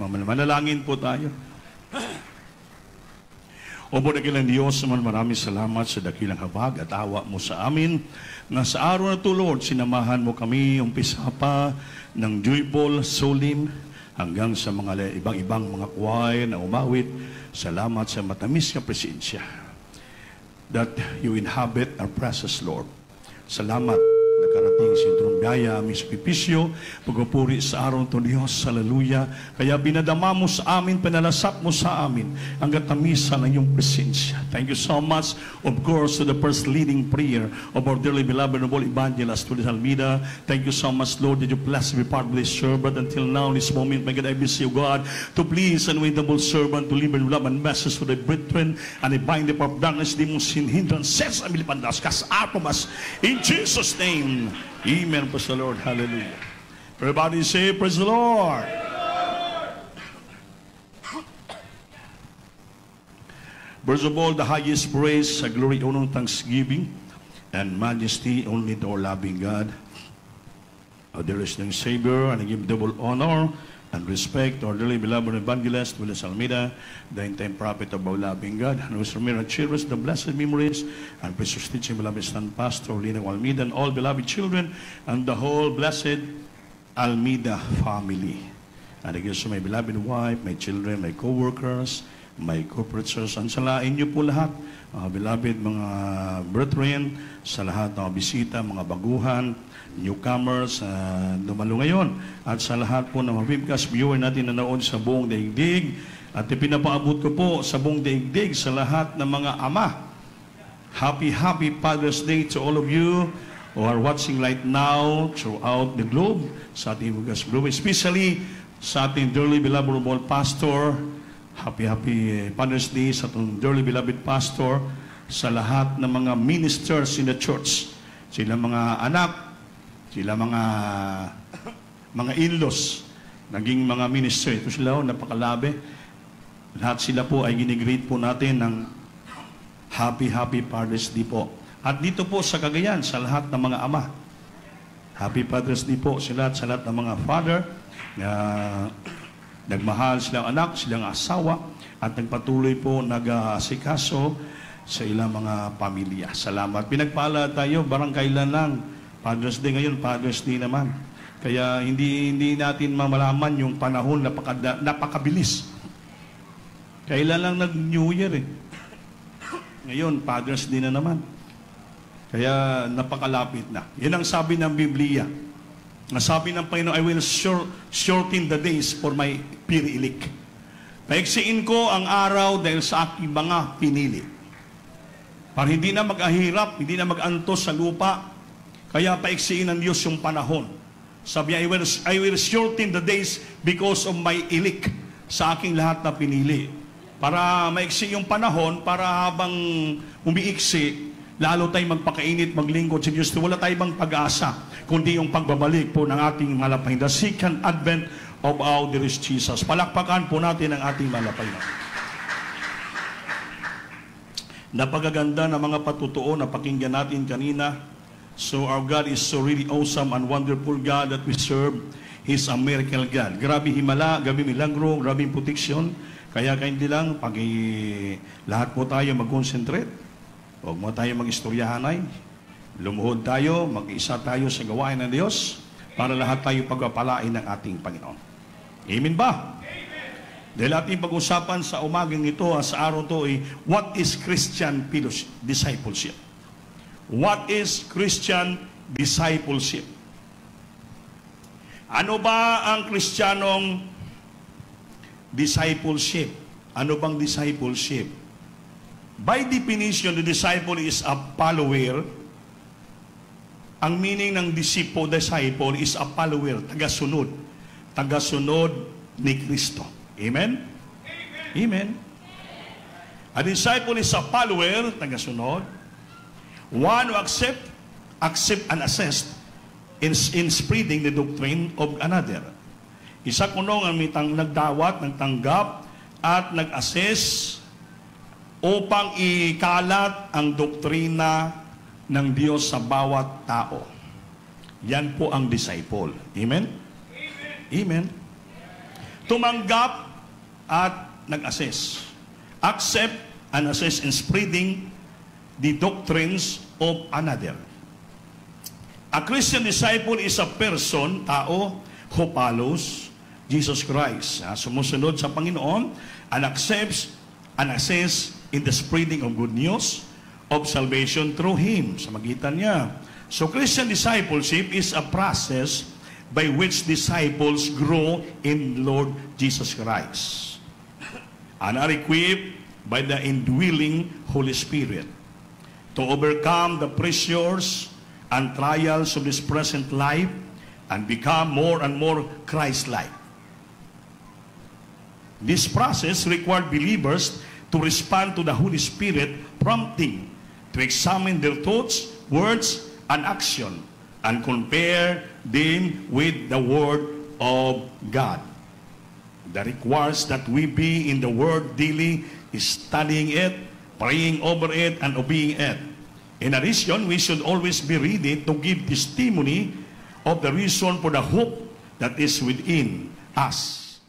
Manalangin po tayo. O po dakilang Diyos naman maraming salamat sa dakilang habag at awa mo sa amin na sa araw na to Lord, sinamahan mo kami umpisa pa ng joyful solim hanggang sa mga ibang-ibang mga choir na umawit. Salamat sa matamis na presensya that you inhabit our precious Lord. Salamat nakarating si Drumbaya, Miss Pipisyo, pagpupuri sa araw to Diyos, hallelujah. Kaya binadama mo sa amin, pinalasap mo sa amin ang katamisa ng iyong presensya. Thank you so much, of course, to the first leading prayer of our dearly beloved noble evangelist, Tulis Almeida. Thank you so much, Lord, that you bless me part of this servant until now, this moment, my God, I bless you, God, to please and noble servant to live in love and message to the brethren and I bind the power of darkness, di mong sin hindrance, sense ang milipandas, kas atomas, in Jesus' name, Amen. Praise the Lord. Hallelujah. Everybody say, Praise the Lord. First of all, the highest praise, glory, honor, thanksgiving, and majesty only to our loving God, our dearest Savior, and I give double honor and respect dearly beloved evangelist, Willis Almeida, the end-time prophet of our loving God, and whose Ramiro cherish the blessed memories and precious teaching, beloved son, Pastor Lina Almeida, and all beloved children, and the whole blessed Almeida family. And guess to my beloved wife, my children, my co-workers, my corporate sirs, and salain niyo po lahat, uh, beloved mga brethren, sa lahat ng bisita, mga baguhan, newcomers uh, dumalo ngayon at sa lahat po ng mga webcast viewer natin na naon sa buong daigdig at ipinapaabot ko po sa buong daigdig sa lahat ng mga ama. Happy, happy Father's Day to all of you who are watching right now throughout the globe sa ating webcast globe, especially sa ating dearly beloved pastor. Happy, happy Father's Day sa ating dearly beloved pastor sa lahat ng mga ministers in the church. Sila mga anak, sila mga mga in-laws, naging mga minister. Ito sila, oh, napakalabe. Lahat sila po ay ginigreet po natin ng Happy, Happy Father's Day po. At dito po sa Cagayan, sa lahat ng mga ama. Happy Father's Day po sila at sa lahat ng mga father na nagmahal silang anak, silang asawa, at nagpatuloy po nag-asikaso sa ilang mga pamilya. Salamat. Pinagpala tayo, barang kailan lang Father's Day ngayon, Father's Day naman. Kaya hindi hindi natin mamalaman yung panahon napaka, napakabilis. Kailan lang nag-New Year eh. Ngayon, Father's Day na naman. Kaya napakalapit na. Yan ang sabi ng Biblia. Nasabi ng Panginoon, I will shorten the days for my pinilik. Paiksiin ko ang araw dahil sa aking mga pinili. Para hindi na mag-ahirap, hindi na mag-antos sa lupa, kaya paiksiin ng Diyos yung panahon. Sabi niya, I will, I will shorten the days because of my ilik sa aking lahat na pinili. Para maiksi yung panahon, para habang umiiksi, lalo tayong magpakainit, maglingkod sa Diyos. Wala tayong pag-asa, kundi yung pagbabalik po ng ating malapay. The second advent of our dearest Jesus. Palakpakan po natin ang ating malapay. Napagaganda na mga patutuo na pakinggan natin kanina So our God is so really awesome and wonderful God that we serve. He's a miracle God. Grabe himala, grabe milagro, grabe protection. Kaya kayo hindi lang, pag lahat po tayo mag-concentrate, huwag mo tayo mag-istoryahanay, lumuhod tayo, mag-isa tayo sa gawain ng Diyos, para lahat tayo pagpapalain ng ating Panginoon. Amen ba? Amen. Dahil ating pag-usapan sa umagang ito, sa araw to, ay, what is Christian discipleship? What is Christian discipleship? Ano ba ang Kristiyanong discipleship? Ano bang discipleship? By definition, the disciple is a follower. Ang meaning ng disciple, disciple is a follower, tagasunod. Tagasunod ni Kristo. Amen? Amen. Amen. A disciple is a follower, tagasunod One who accept, accept and assist in, in spreading the doctrine of another. Isa kuno ang mitang nagdawat, nagtanggap, at nag-assess upang ikalat ang doktrina ng Diyos sa bawat tao. Yan po ang disciple. Amen? Amen. Amen. tumanggap at nag-assess. Accept and assess in spreading the doctrines of another. A Christian disciple is a person, tao, who follows Jesus Christ. Ah, sumusunod sa Panginoon and accepts and assess in the spreading of good news of salvation through Him, sa magitan niya. So Christian discipleship is a process by which disciples grow in Lord Jesus Christ and are equipped by the indwelling Holy Spirit to overcome the pressures and trials of this present life and become more and more Christ-like. This process required believers to respond to the Holy Spirit prompting to examine their thoughts, words, and action and compare them with the Word of God. That requires that we be in the Word daily, studying it, praying over it, and obeying it. In addition, we should always be ready to give testimony of the reason for the hope that is within us.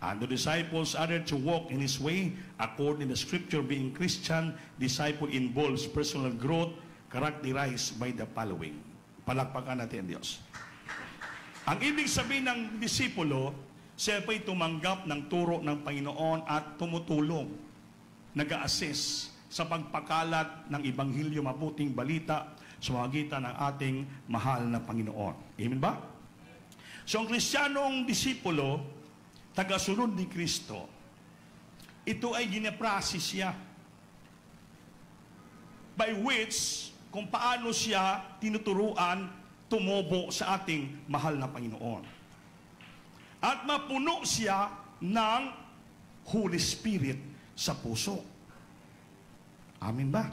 And the disciples added to walk in his way according to the scripture being Christian disciple involves personal growth characterized by the following. Palakpakan natin Diyos. Ang ibig sabihin ng disipulo, siya pa'y tumanggap ng turo ng Panginoon at tumutulong, nag-assist sa pagpakalat ng Ibanghilyo mabuting balita sa magitan ng ating mahal na Panginoon. Amen ba? So ang kristyanong disipulo, tagasunod ni Kristo, ito ay ginaprasis siya by which kung paano siya tinuturuan tumobo sa ating mahal na Panginoon. At mapuno siya ng Holy Spirit sa puso. Amin ba?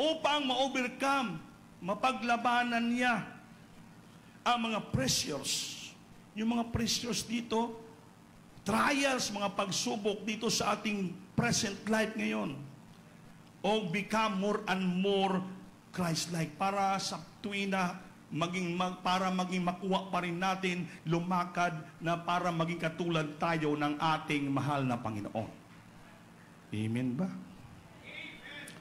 Upang ma-overcome, mapaglabanan niya ang mga pressures. Yung mga pressures dito, trials, mga pagsubok dito sa ating present life ngayon o become more and more Christ-like para sa tuwing na maging mag, para maging makuha pa rin natin lumakad na para maging katulad tayo ng ating mahal na Panginoon. Amen ba?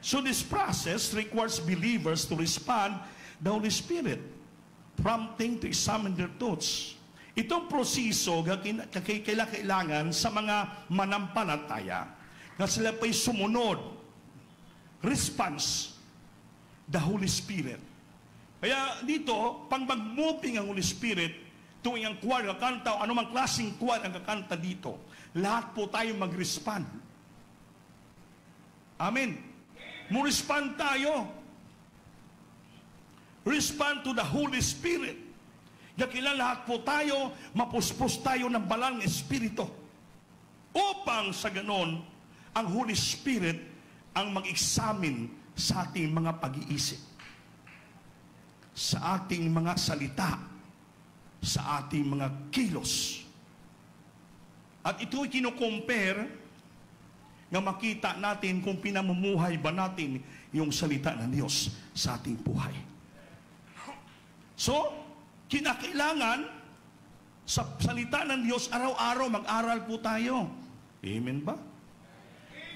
So this process requires believers to respond the Holy Spirit, prompting to examine their thoughts. Itong proseso kailangan sa mga manampalataya na sila pa'y sumunod response the Holy Spirit. Kaya dito, pang mag-moving ang Holy Spirit, tuwing ang choir kakanta o anumang klaseng choir ang kakanta dito, lahat po tayo mag-respond. Amen. Mo-respond tayo. Respond to the Holy Spirit. Kaya lahat po tayo, mapuspos tayo ng balang Espiritu. Upang sa ganon, ang Holy Spirit ang mag-examine sa ating mga pag-iisip, sa ating mga salita, sa ating mga kilos. At ito'y kinocompare na makita natin kung pinamumuhay ba natin yung salita ng Diyos sa ating buhay. So, kinakailangan sa salita ng Diyos, araw-araw mag-aral po tayo. Amen ba?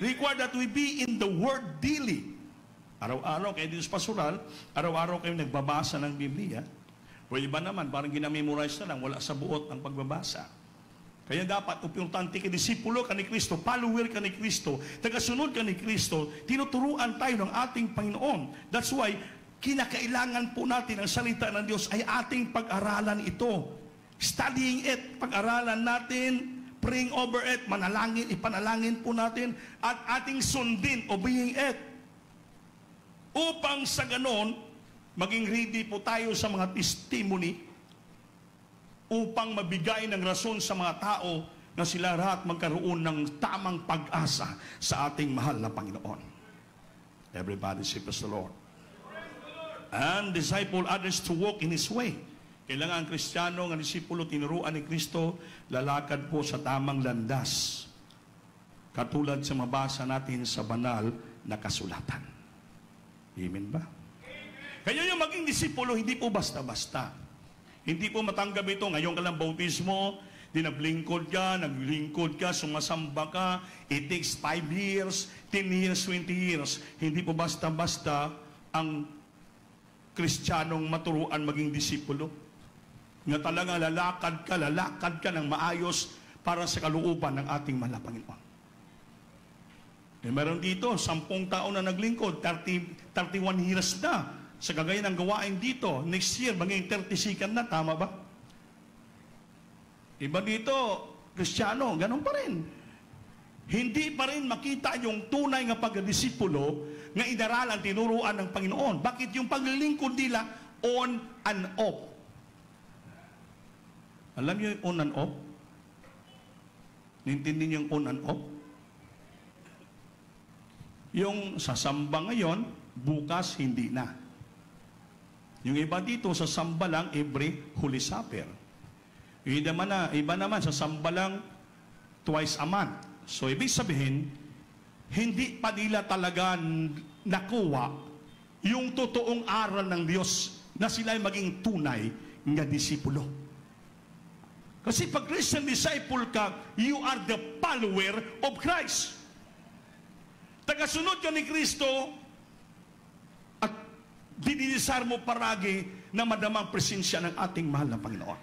required that we be in the Word daily. Araw-araw kayo dito sa pasural, araw-araw kayo nagbabasa ng Biblia. O iba naman, parang ginamemorize na lang, wala sa buot ang pagbabasa. Kaya dapat, importante ka disipulo ka ni Kristo, follower ka ni Kristo, tagasunod ka ni Kristo, tinuturuan tayo ng ating Panginoon. That's why, kinakailangan po natin ang salita ng Diyos ay ating pag-aralan ito. Studying it, pag-aralan natin, praying over it, manalangin, ipanalangin po natin, at ating sundin, obeying it. Upang sa ganon, maging ready po tayo sa mga testimony upang mabigay ng rason sa mga tao na sila lahat magkaroon ng tamang pag-asa sa ating mahal na Panginoon. Everybody say, the Lord. And disciple others to walk in His way. Kailangan ang kristyano, ang disipulo, tinuruan ni Kristo, lalakad po sa tamang landas. Katulad sa mabasa natin sa banal na kasulatan. Amen ba? Kaya yung maging disipulo, hindi po basta-basta. Hindi po matanggap ito, ngayon ka lang bautismo, Di naglingkod ka, naglingkod ka, sumasamba ka, it takes 5 years, 10 years, 20 years. Hindi po basta-basta ang kristyanong maturuan maging disipulo. Nga talaga lalakad ka, lalakad ka ng maayos para sa kalooban ng ating mahal na Panginoon. Eh, meron dito, sampung taon na naglingkod, 30, 31 years na sa kagaya ng gawain dito. Next year, maging 32 na, tama ba? Iba dito, Kristiyano, ganun pa rin. Hindi pa rin makita yung tunay nga pagdisipulo nga inaralan, tinuruan ng Panginoon. Bakit yung paglilingkod nila on and off? Alam niyo yung on and off? Nintindi niyo yung on and off? Yung sasamba ngayon, bukas hindi na. Yung iba dito, sasamba lang every Holy Supper. Yung iba, na, iba naman, sasamba lang twice a month. So, ibig sabihin, hindi pa nila talaga nakuha yung totoong aral ng Diyos na sila ay maging tunay nga disipulo. Kasi pag Christian disciple ka, you are the follower of Christ. Tagasunod ka ni Kristo dinilisar mo paragi na madamang presensya ng ating mahal na Panginoon.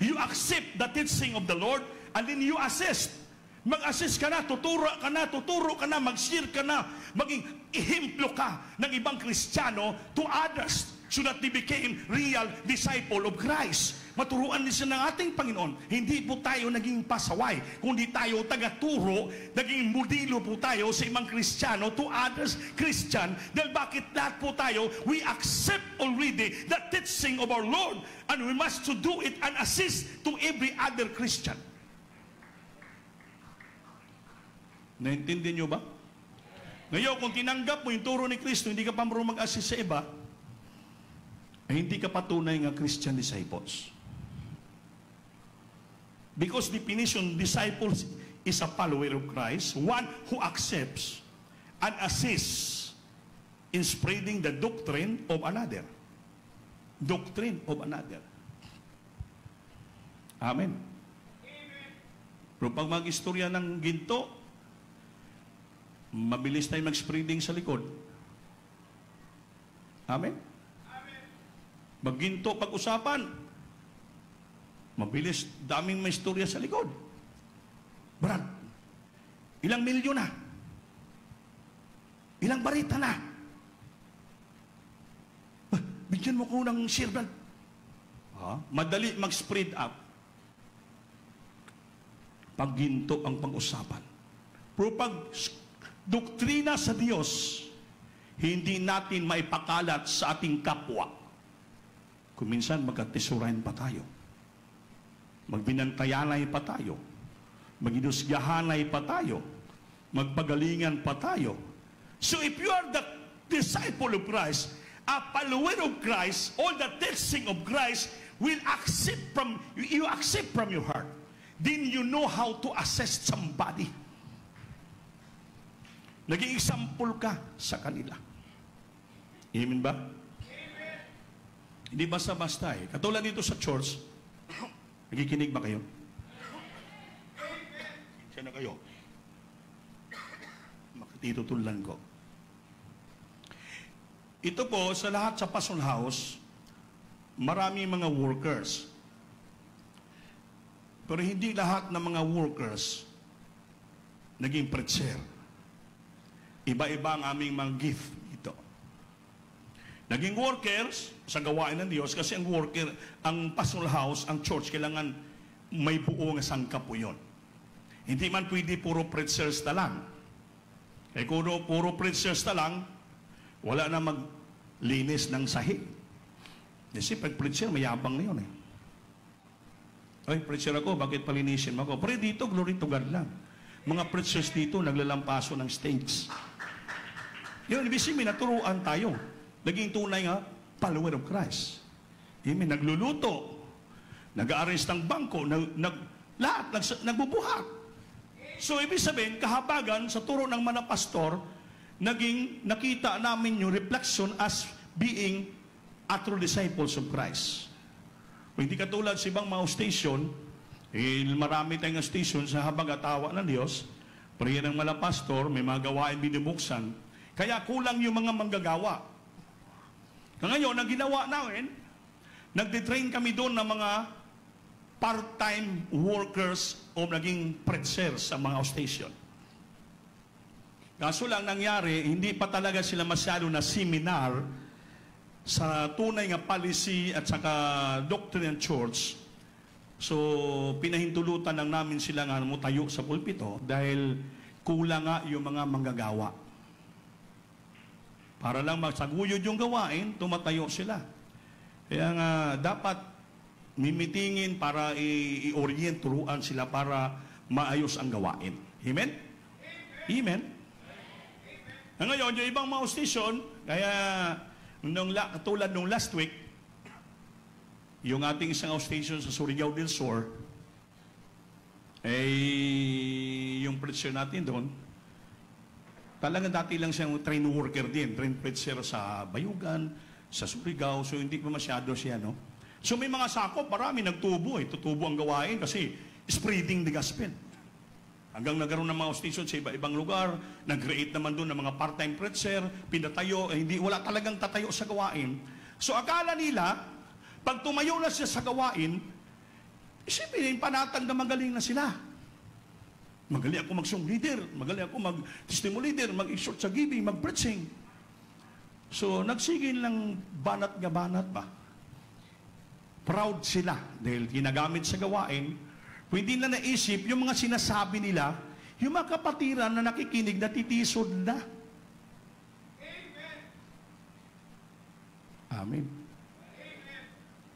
You accept the teaching of the Lord and then you assist. Mag-assist ka na, tuturo ka na, tuturo ka na, mag-share ka na, maging ehemplo ka ng ibang Kristiyano to others so that they became real disciple of Christ. Maturuan din siya ng ating Panginoon. Hindi po tayo naging pasaway, kundi tayo tagaturo, naging modelo po tayo sa ibang Kristiyano to others Christian. Dahil bakit lahat po tayo, we accept already the teaching of our Lord and we must to do it and assist to every other Christian. Naintindi nyo ba? Ngayon, kung tinanggap mo yung turo ni Kristo, hindi ka pa mag-assist sa iba, ay hindi ka patunay nga Christian disciples. Because definition, disciples is a follower of Christ, one who accepts and assists in spreading the doctrine of another. Doctrine of another. Amen. Pero pag mag-istorya ng ginto, mabilis tayo mag-spreading sa likod. Amen? Magginto pag-usapan. Mabilis, daming may istorya sa likod. Brad, ilang milyon na? Ilang barita na? Ah, bigyan mo ko ng share, Brad. Ha? Madali mag-spread up. Pagginto ang pag-usapan. Pero pag doktrina sa Diyos, hindi natin maipakalat sa ating kapwa. Kuminsan magkatisurain pa tayo. Magbinantayanay pa tayo. Maginusgahanay pa tayo. Magpagalingan pa tayo. So if you are the disciple of Christ, a follower of Christ, all the teaching of Christ will accept from, you accept from your heart. Then you know how to assess somebody. Naging example ka sa kanila. Amen ba? Hindi basta-basta eh. Katulad dito sa church, nagikinig ba kayo? Siya na kayo. Makatitutulan ko. Ito po, sa lahat sa Pason House, marami mga workers. Pero hindi lahat ng mga workers naging preacher. Iba-iba ang aming mga gift. Naging workers sa gawain ng Diyos kasi ang worker, ang pastoral house, ang church, kailangan may buo nga sangka po yun. Hindi man pwede puro preachers na lang. Eh kung puro preachers na lang, wala na maglinis ng sahig. Kasi pag preacher, mayabang na yun eh. Ay, preacher ako, bakit palinisin mo ako? Pero dito, glory to God lang. Mga preachers dito, naglalampaso ng stage. Yun, ibig sabihin, naturuan tayo. Naging tunay nga, follower of Christ. Amen. Nagluluto. Nag-aaris ng bangko. Nag, nag, lahat. Nag, nagbubuhat. So, ibig sabihin, kahabagan sa turo ng mga pastor, naging nakita namin yung reflection as being a true disciples of Christ. Kung hindi katulad sa ibang mga station, eh, marami tayong station sa habang atawa ng Diyos, Priya ng mga pastor, may mga gawain binubuksan. Kaya kulang yung mga manggagawa. Ngayon, ang ginawa namin, nagtitrain kami doon ng mga part-time workers o naging preacher sa mga station. Kaso lang nangyari, hindi pa talaga sila masyado na seminar sa tunay nga policy at saka doctrine church So, pinahintulutan lang namin sila nga mutayo sa pulpito dahil kulang nga yung mga manggagawa. Para lang magsaguyod yung gawain, tumatayo sila. Kaya nga, dapat mimitingin para i-orient, turuan sila para maayos ang gawain. Amen? Amen? Amen. Ngayon, yung ibang mga station, kaya nung, katulad nung last week, yung ating isang outstation sa Surigao del Sur, eh, yung preacher natin doon, talagang dati lang siyang train worker din, train preacher sa Bayugan, sa Surigao, so hindi pa masyado siya, no? So may mga sakop, marami nagtubo eh, tutubo ang gawain kasi spreading the gospel. Hanggang nagkaroon ng mga station sa iba-ibang lugar, nag-create naman doon ng mga part-time preacher, pinatayo, eh, hindi, wala talagang tatayo sa gawain. So akala nila, pag tumayo na siya sa gawain, isipin, panatag na magaling na sila. Magaling ako mag-song leader, magaling ako mag-testimony leader, mag-exhort sa giving, mag-preaching. So, nagsigin lang banat nga banat ba? Proud sila dahil ginagamit sa gawain. Hindi na naisip yung mga sinasabi nila, yung mga kapatiran na nakikinig, natitisod na. Amen. Amen.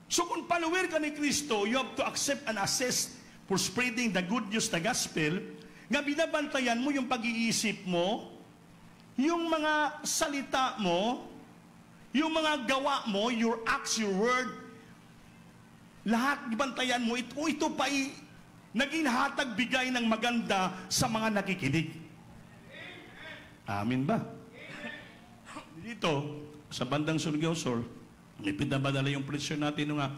So kung follower ka ni Kristo, you have to accept and assist for spreading the good news, the gospel, nga binabantayan mo yung pag-iisip mo, yung mga salita mo, yung mga gawa mo, your acts, your word, lahat ibantayan mo, ito, ito pa ay naging hatag bigay ng maganda sa mga nakikinig. Amin ba? Dito, sa bandang Surigao Sur, may pinabadala yung preacher natin nga,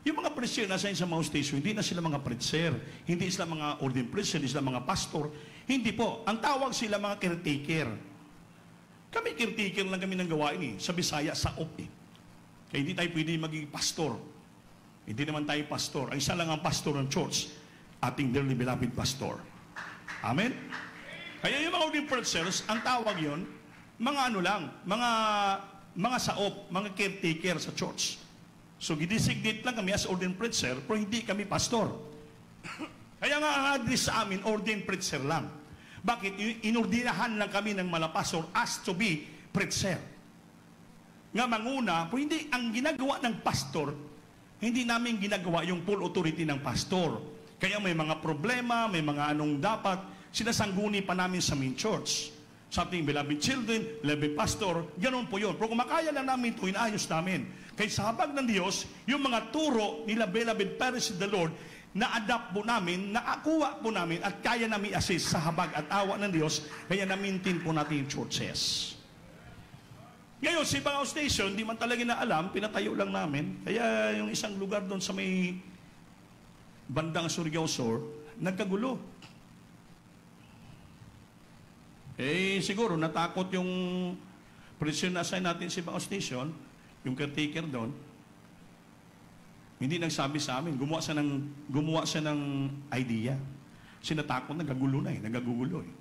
yung mga preacher na sa mga station, hindi na sila mga preacher, hindi sila mga ordained preacher, hindi sila mga pastor. Hindi po. Ang tawag sila mga caretaker. Kami caretaker lang kami ng gawain eh. Sa Bisaya, sa op eh. Kaya hindi tayo pwede maging pastor. Hindi naman tayo pastor. Ang isa lang ang pastor ng church, ating dearly beloved pastor. Amen? Kaya yung mga ordained preachers, ang tawag yon mga ano lang, mga mga saop, mga caretaker sa church. So, gidesignate lang kami as ordained preacher, pero hindi kami pastor. Kaya nga ang address sa amin, ordained preacher lang. Bakit? Inordinahan lang kami ng mga as to be preacher. Nga manguna, pero hindi ang ginagawa ng pastor, hindi namin ginagawa yung full authority ng pastor. Kaya may mga problema, may mga anong dapat, sinasangguni pa namin sa main church sa ating beloved children, beloved pastor, ganoon po yun. Pero kung makaya lang namin ito, inaayos namin. Kaya sa habag ng Diyos, yung mga turo nila beloved parents of the Lord, na-adapt po namin, naakuha po namin, at kaya namin assist sa habag at awa ng Diyos, kaya namintin po natin yung churches. Ngayon, si Bangaw Station, di man talaga na alam, pinatayo lang namin. Kaya yung isang lugar doon sa may bandang Surigao Sur, nagkagulo. Eh, siguro, natakot yung prison na assign natin si Bango Station, yung caretaker doon, hindi nagsabi sa amin. Gumawa siya ng, gumawa siya ng idea. Kasi natakot, nagagulo na eh. Nagagulo eh.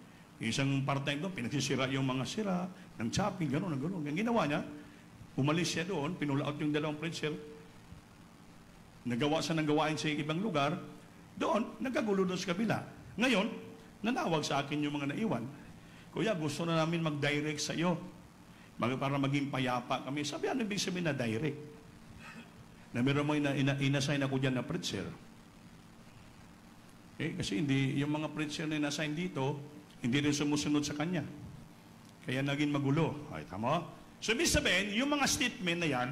Isang part-time doon, pinagsisira yung mga sira, ng chopping, gano'n, gano'n. Ang ginawa niya, umalis siya doon, pinulaot yung dalawang preacher, nagawa siya ng gawain sa ibang lugar, doon, nagagulo doon sa kabila. Ngayon, nanawag sa akin yung mga naiwan. Kuya, gusto na namin mag-direct sa iyo. Para maging payapa kami. Sabi, ano ibig sabihin na direct? Na meron mo ina, ina, inassign ako dyan na preacher. Eh, kasi hindi, yung mga preacher na inassign dito, hindi rin sumusunod sa kanya. Kaya naging magulo. Ay, tama? So, ibig sabihin, yung mga statement na yan,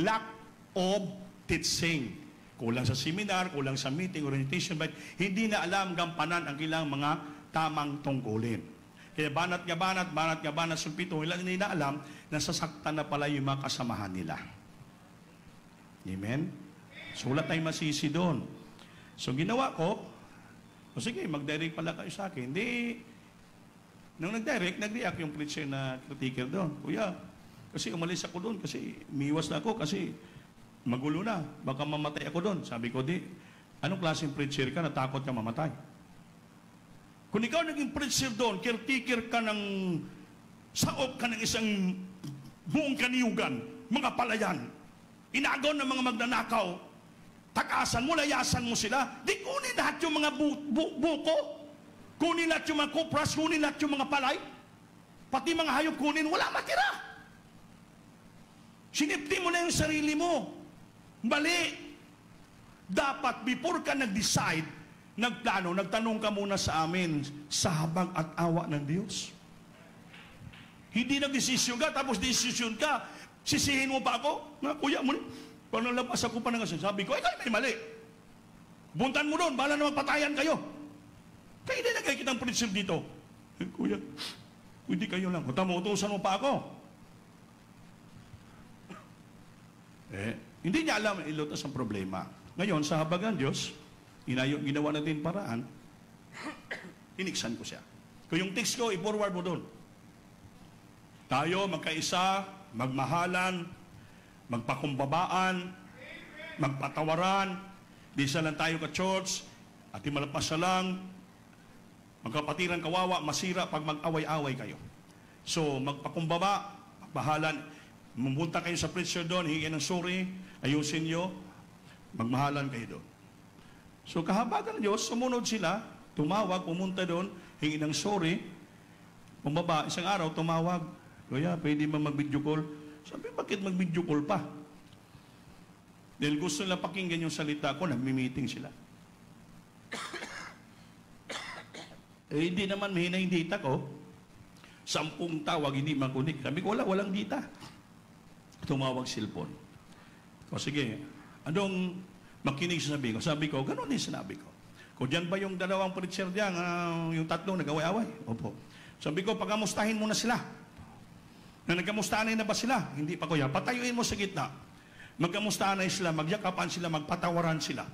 lack of teaching. Kulang sa seminar, kulang sa meeting, orientation, but hindi na alam gampanan ang ilang mga tamang tungkulin. Kaya banat nga banat, banat nga banat, sumpito, ilan nila alam na sasaktan na pala yung mga kasamahan nila. Amen? So wala tayong masisi doon. So ginawa ko, o sige, mag-direct pala kayo sa akin. Hindi, nung nag-direct, nag-react yung preacher na critical doon. Kuya, kasi umalis ako doon kasi miwas na ako kasi magulo na. Baka mamatay ako doon. Sabi ko, di, anong klaseng preacher ka? Natakot ka mamatay. Kung ikaw naging preacher doon, caretaker ka ng saop ka ng isang buong kaniyugan, mga palayan, inagaw ng mga magnanakaw, takasan mo, layasan mo sila, di kunin lahat yung mga bu- bu- buko, kunin lahat yung mga kupras, kunin lahat yung mga palay, pati mga hayop kunin, wala matira. Sinipti mo na yung sarili mo. Mali. Dapat before ka nag-decide, nagplano, nagtanong ka muna sa amin sa habag at awa ng Diyos. Hindi nag-desisyon ka, tapos desisyon ka, sisihin mo pa ako? Nga, kuya mo, pag nalabas ako pa ng sabi ko, ikaw may mali. Buntan mo doon, bala na magpatayan kayo. Kaya hindi na kayo kitang prinsip dito. Eh, kuya, hindi kayo lang. Kung utusan mo pa ako. Eh, hindi niya alam ilutas ang problema. Ngayon, sa habag ng Diyos, inayo, ginawa natin paraan, iniksan ko siya. Kung yung text ko, i-forward mo doon. Tayo magkaisa, magmahalan, magpakumbabaan, magpatawaran, di lang tayo ka-church, at malapas na lang, magkapatiran kawawa, masira pag mag-away-away kayo. So, magpakumbaba, magmahalan, Mumunta kayo sa preacher doon, hingi ng sorry, ayusin nyo, magmahalan kayo doon. So kahabagan ng Diyos, sumunod sila, tumawag, pumunta doon, hingi ng sorry, pumaba, isang araw, tumawag, Kuya, pwede ba mag-video call? Sabi, bakit mag-video call pa? Dahil gusto nila pakinggan yung salita ko, nagmi-meeting sila. eh, hindi naman mahina yung data ko. Sampung tawag, hindi makunik. Sabi ko, wala, walang data tumawag cellphone. O sige, anong makinig sa sabi ko? Sabi ko, ganun din sinabi ko. Kung dyan ba yung dalawang preacher diyan, uh, yung tatlo nag-away-away? Opo. Sabi ko, pagamustahin mo na sila. Na nagkamustahan na ba sila? Hindi pa kuya. Patayuin mo sa gitna. Magkamustahan sila, magyakapan sila, magpatawaran sila.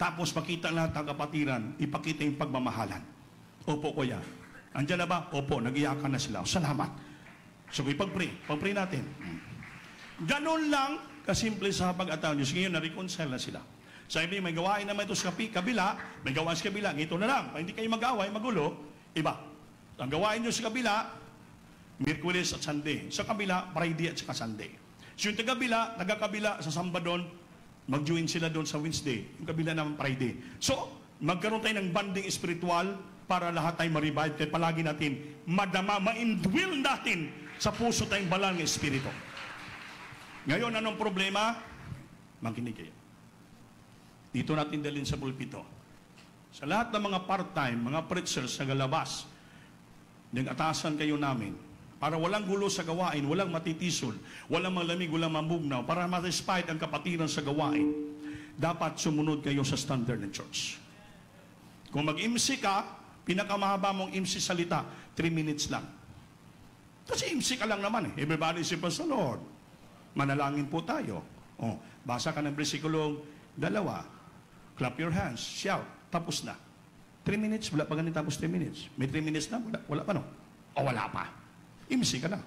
Tapos makita lahat ng kapatiran, ipakita yung pagmamahalan. Opo kuya. Andiyan na ba? Opo, nag-iyakan na sila. Salamat. So, ipag-pray. Pag-pray natin. Ganon lang kasimple sa pag-ataw Diyos. Ngayon, na-reconcile na sila. Sabi, may gawain naman ito sa kabila, may gawain sa kabila, ito na lang. Pag hindi kayo mag-away, magulo, iba. Ang gawain nyo sa kabila, Merkulis at Sunday. Sa kabila, Friday at saka Sunday. So yung taga-kabila, taga-kabila sa Sambadon, mag-join sila doon sa Wednesday. Yung kabila naman Friday. So, magkaroon tayo ng banding spiritual para lahat tayo ma-revive. Kaya palagi natin, madama, ma-indwill natin sa puso tayong balang espiritu. Ngayon, anong problema? Makinig kayo. Dito natin dalhin sa pulpito. Sa lahat ng mga part-time, mga preachers sa galabas, nag-atasan kayo namin para walang gulo sa gawain, walang matitisol, walang malamig, walang mamugnaw, para ma-respite ang kapatiran sa gawain, dapat sumunod kayo sa standard ng church. Kung mag-MC ka, pinakamahaba mong MC salita, 3 minutes lang. Kasi MC ka lang naman eh. Everybody say, Pastor Lord, Manalangin po tayo. Oh, basa ka ng versikulong dalawa. Clap your hands. Shout. Tapos na. 3 minutes. Wala pa ganun tapos 3 minutes. May 3 minutes na. Wala, wala pa no? O wala pa. Imsi ka na.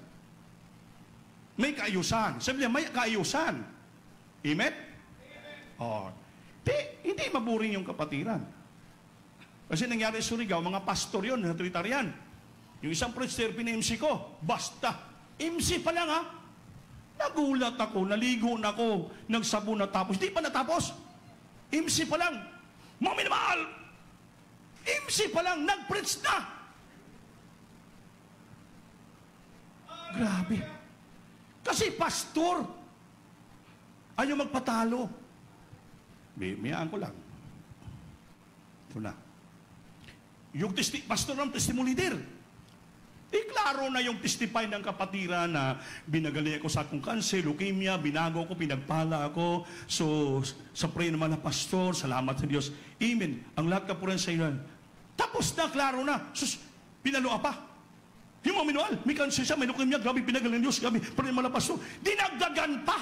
May kaayusan. Sabi niya, may kaayusan. Amen? Oh. Di, hindi maburing yung kapatiran. Kasi nangyari sa Surigao, mga pastor yun, natritarian. Yung isang preacher, pina-MC ko, basta. MC pa lang ha, Nagulat ako, naligo na ako, nagsabon na tapos. Di pa natapos. MC pa lang. Mga minamahal! MC pa lang, nag-preach na! Grabe. Kasi pastor, ayaw magpatalo. May, mayaan ko lang. Ito na. Yung testi, pastor ng testimony leader. Eh, klaro na yung testify ng kapatira na binagali ako sa akong cancer, leukemia, binago ko, pinagpala ako. So, sa pray naman na pastor, salamat sa Diyos. Amen. Ang lahat ka po rin sa iyo. Tapos na, klaro na. Sus, pinalo pa. Yung mga minual, may cancer siya, may leukemia, grabe, pinagali ng Diyos, grabe, pray naman na pastor. Dinagdagan pa.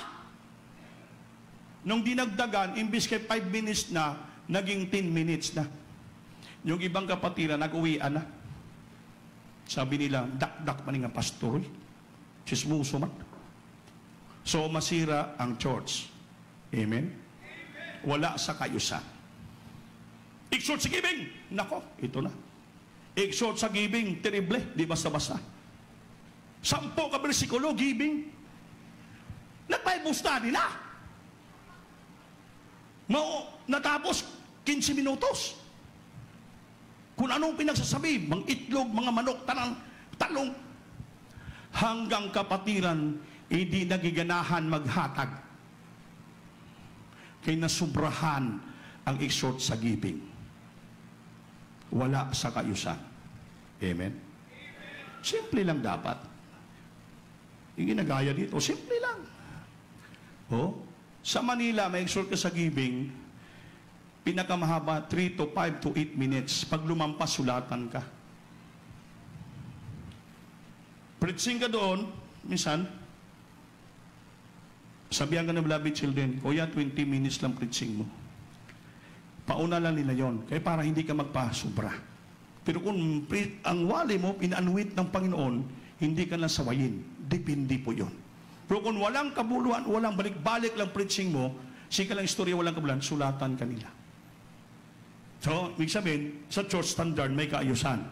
nung dinagdagan, imbis kay 5 minutes na, naging 10 minutes na. Yung ibang kapatira, nag-uwian na. Sabi nila, dak-dak man nga pastor. Chismuso man. So, masira ang church. Amen? Wala sa kayusan. Exhort sa giving. Nako, ito na. Exhort sa giving, terrible. Di basta-basta. Sampo ka bersikulo, giving. Nag-Bible study na. Mao, natapos 15 minutos. Kung anong pinagsasabi, mga itlog, mga manok, tanang, talong, hanggang kapatiran, hindi nagiganahan maghatag. Kay nasubrahan ang exhort sa giving. Wala sa kayusan. Amen? Simple lang dapat. Yung ginagaya dito, simple lang. Oh, sa Manila, may exhort ka sa giving, pinakamahaba 3 to 5 to 8 minutes. Pag lumampas, sulatan ka. Preaching ka doon, minsan, sabihan ka ng beloved children, Kuya, 20 minutes lang preaching mo. Pauna lang nila yon kaya para hindi ka magpasubra. Pero kung ang wali mo, pinaanwit ng Panginoon, hindi ka lang sawayin. Depende po yon. Pero kung walang kabuluhan, walang balik-balik lang preaching mo, sika lang istorya, walang kabuluhan, sulatan kanila. So, ibig sabihin, sa church standard, may kaayusan.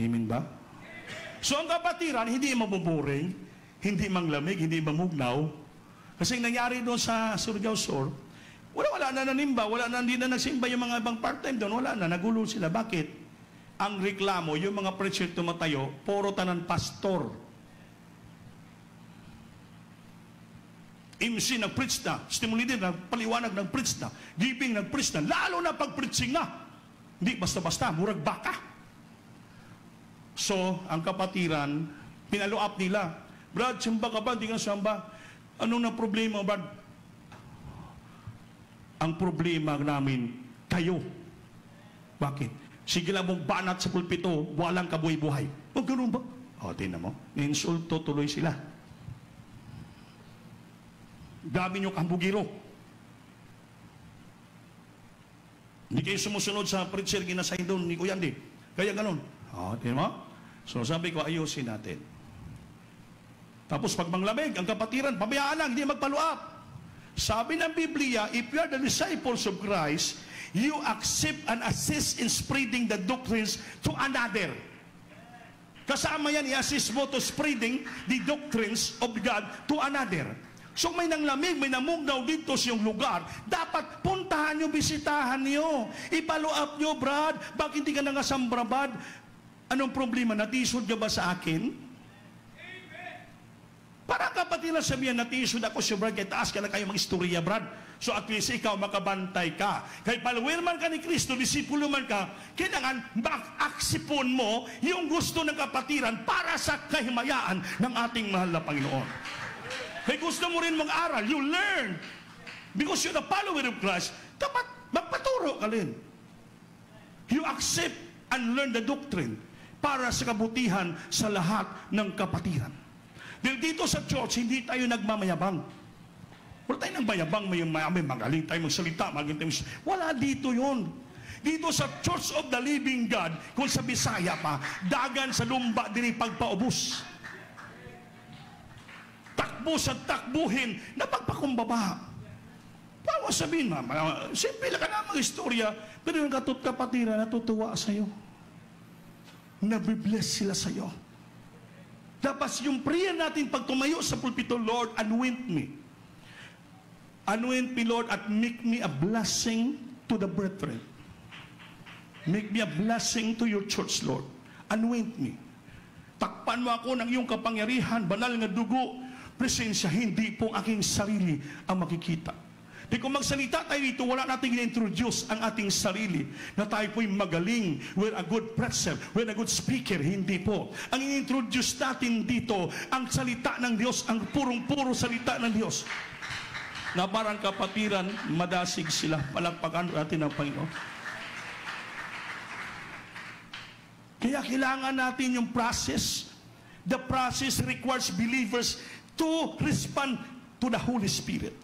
Amen ba? So, ang kapatiran, hindi mabuboring, hindi manglamig, hindi mamugnaw. Kasi nangyari doon sa Surigao Sur, wala, wala na nanimba, wala na, hindi na nagsimba yung mga ibang part-time doon, wala na, nagulo sila. Bakit? Ang reklamo, yung mga preacher tumatayo, puro tanan pastor. MC nag-preach na, stimuli din, paliwanag nag-preach na, giving nag-preach na, lalo na pag-preaching na. Hindi basta-basta, murag baka. So, ang kapatiran, pinalo up nila. Brad, samba ka ba? Hindi ka samba. Ano na problema, Brad? Ang problema namin, kayo. Bakit? Sige lang mong banat sa pulpito, walang kabuhay-buhay. O, ganun ba? O, tinan mo. Insulto tuloy sila. Dami nyo kambugiro. Hindi kayo sumusunod sa preacher ginasign doon ni Kuya Andy. Kaya ganun. O, tinan mo? So sabi ko, ayusin natin. Tapos pag manglamig, ang kapatiran, pabayaan lang, hindi magpaluap. Sabi ng Biblia, if you are the disciples of Christ, you accept and assist in spreading the doctrines to another. Kasama yan, i-assist mo to spreading the doctrines of God to another. So may nanglamig, may namugnaw dito sa iyong lugar. Dapat puntahan nyo, bisitahan nyo. Ipalo up nyo, Brad. Bakit hindi ka nangasambra, Brad? Anong problema? Natisod ka ba sa akin? Para kapatid na sabihan, natisod ako si Brad, kaya taas ka na kayo mag-istorya, Brad. So at least ikaw makabantay ka. Kaya palawin man ka ni Kristo, disipulo man ka, kailangan bak-aksipon mo yung gusto ng kapatiran para sa kahimayaan ng ating mahal na Panginoon. Kaya gusto mo rin mag-aral, you learn. Because you're a follower of Christ, dapat magpaturo ka rin. You accept and learn the doctrine para sa kabutihan sa lahat ng kapatiran. Dahil dito sa church, hindi tayo nagmamayabang. Wala tayo nagmayabang, may, may, may magaling tayo magsalita, magaling tayo magsalita. Wala dito yon. Dito sa Church of the Living God, kung sa Bisaya pa, dagan sa lumba diri pagpaubos takbo sa takbuhin na pagpakumbaba. Bawa sabihin, mama, simple lang ka na mga istorya, pero yung katut kapatira natutuwa sa'yo. Nabibless sila sa'yo. Tapos yung prayer natin pag tumayo sa pulpito, Lord, anoint me. Anoint me, Lord, at make me a blessing to the brethren. Make me a blessing to your church, Lord. Anoint me. Takpan mo ako ng iyong kapangyarihan, banal nga dugo, presensya, hindi po aking sarili ang makikita. Di kung magsalita tayo dito, wala nating introduce ang ating sarili na tayo po'y magaling, we're a good preacher, we're a good speaker. Hindi po. Ang introduce natin dito, ang salita ng Diyos, ang purong-puro salita ng Diyos. Na parang kapatiran, madasig sila. Palagpakan natin ang Panginoon. Kaya kailangan natin yung process. The process requires believers to respond to the Holy Spirit.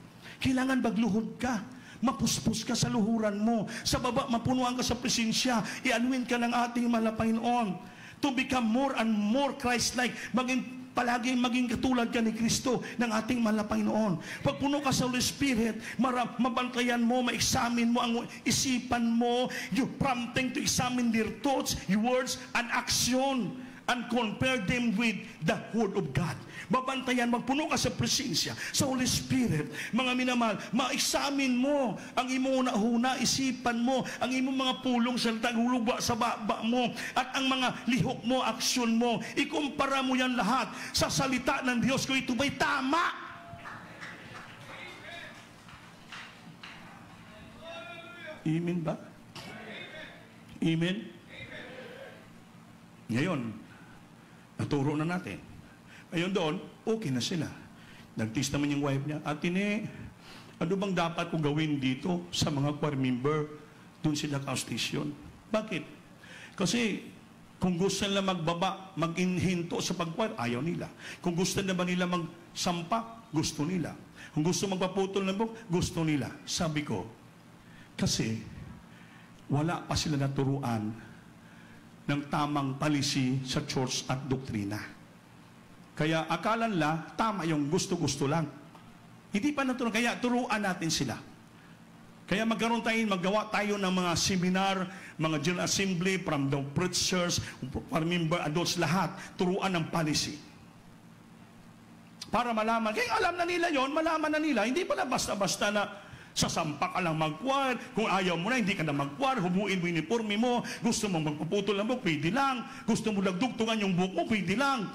Kailangan magluhod ka. Mapuspos ka sa luhuran mo. Sa baba, mapunuan ka sa presensya. Ianuin ka ng ating malapaynoon. To become more and more Christ-like. Maging palagi maging katulad ka ni Kristo ng ating malapaynoon. Pag puno ka sa Holy Spirit, mara, mabantayan mo, ma-examine mo ang isipan mo, you prompting to examine their thoughts, your words, and action and compare them with the Word of God. Babantayan, magpuno ka sa presensya, sa Holy Spirit. Mga minamahal, ma-examine mo ang imong una isipan mo, ang imong mga pulong sa tagulugba sa baba mo, at ang mga lihok mo, aksyon mo. Ikumpara mo yan lahat sa salita ng Diyos kung ito ba'y tama. Amen ba? Amen? Ngayon, naturo na natin. Ngayon doon, okay na sila. Nag-tease naman yung wife niya, Ate ne, ano bang dapat ko gawin dito sa mga choir member doon sila ka-station? Bakit? Kasi kung gusto nila magbaba, mag-inhinto sa pagkwar, ayaw nila. Kung gusto na ba nila magsampa, gusto nila. Kung gusto magpaputol ng buhok, gusto nila. Sabi ko, kasi wala pa sila naturuan ng tamang palisi sa church at doktrina. Kaya akala nila, tama yung gusto-gusto lang. Hindi pa naturuan. Kaya turuan natin sila. Kaya magkaroon tayo, maggawa tayo ng mga seminar, mga general assembly, from the preachers, from member, adults, lahat, turuan ng policy. Para malaman, kaya alam na nila yon malaman na nila, hindi pala basta-basta na sasampa ka lang magkwar, kung ayaw mo na, hindi ka na magkwar, hubuin mo yung uniforme mo, gusto mo magpuputol ng buhok, pwede lang, gusto mo nagdugtungan yung buhok mo, pwede lang.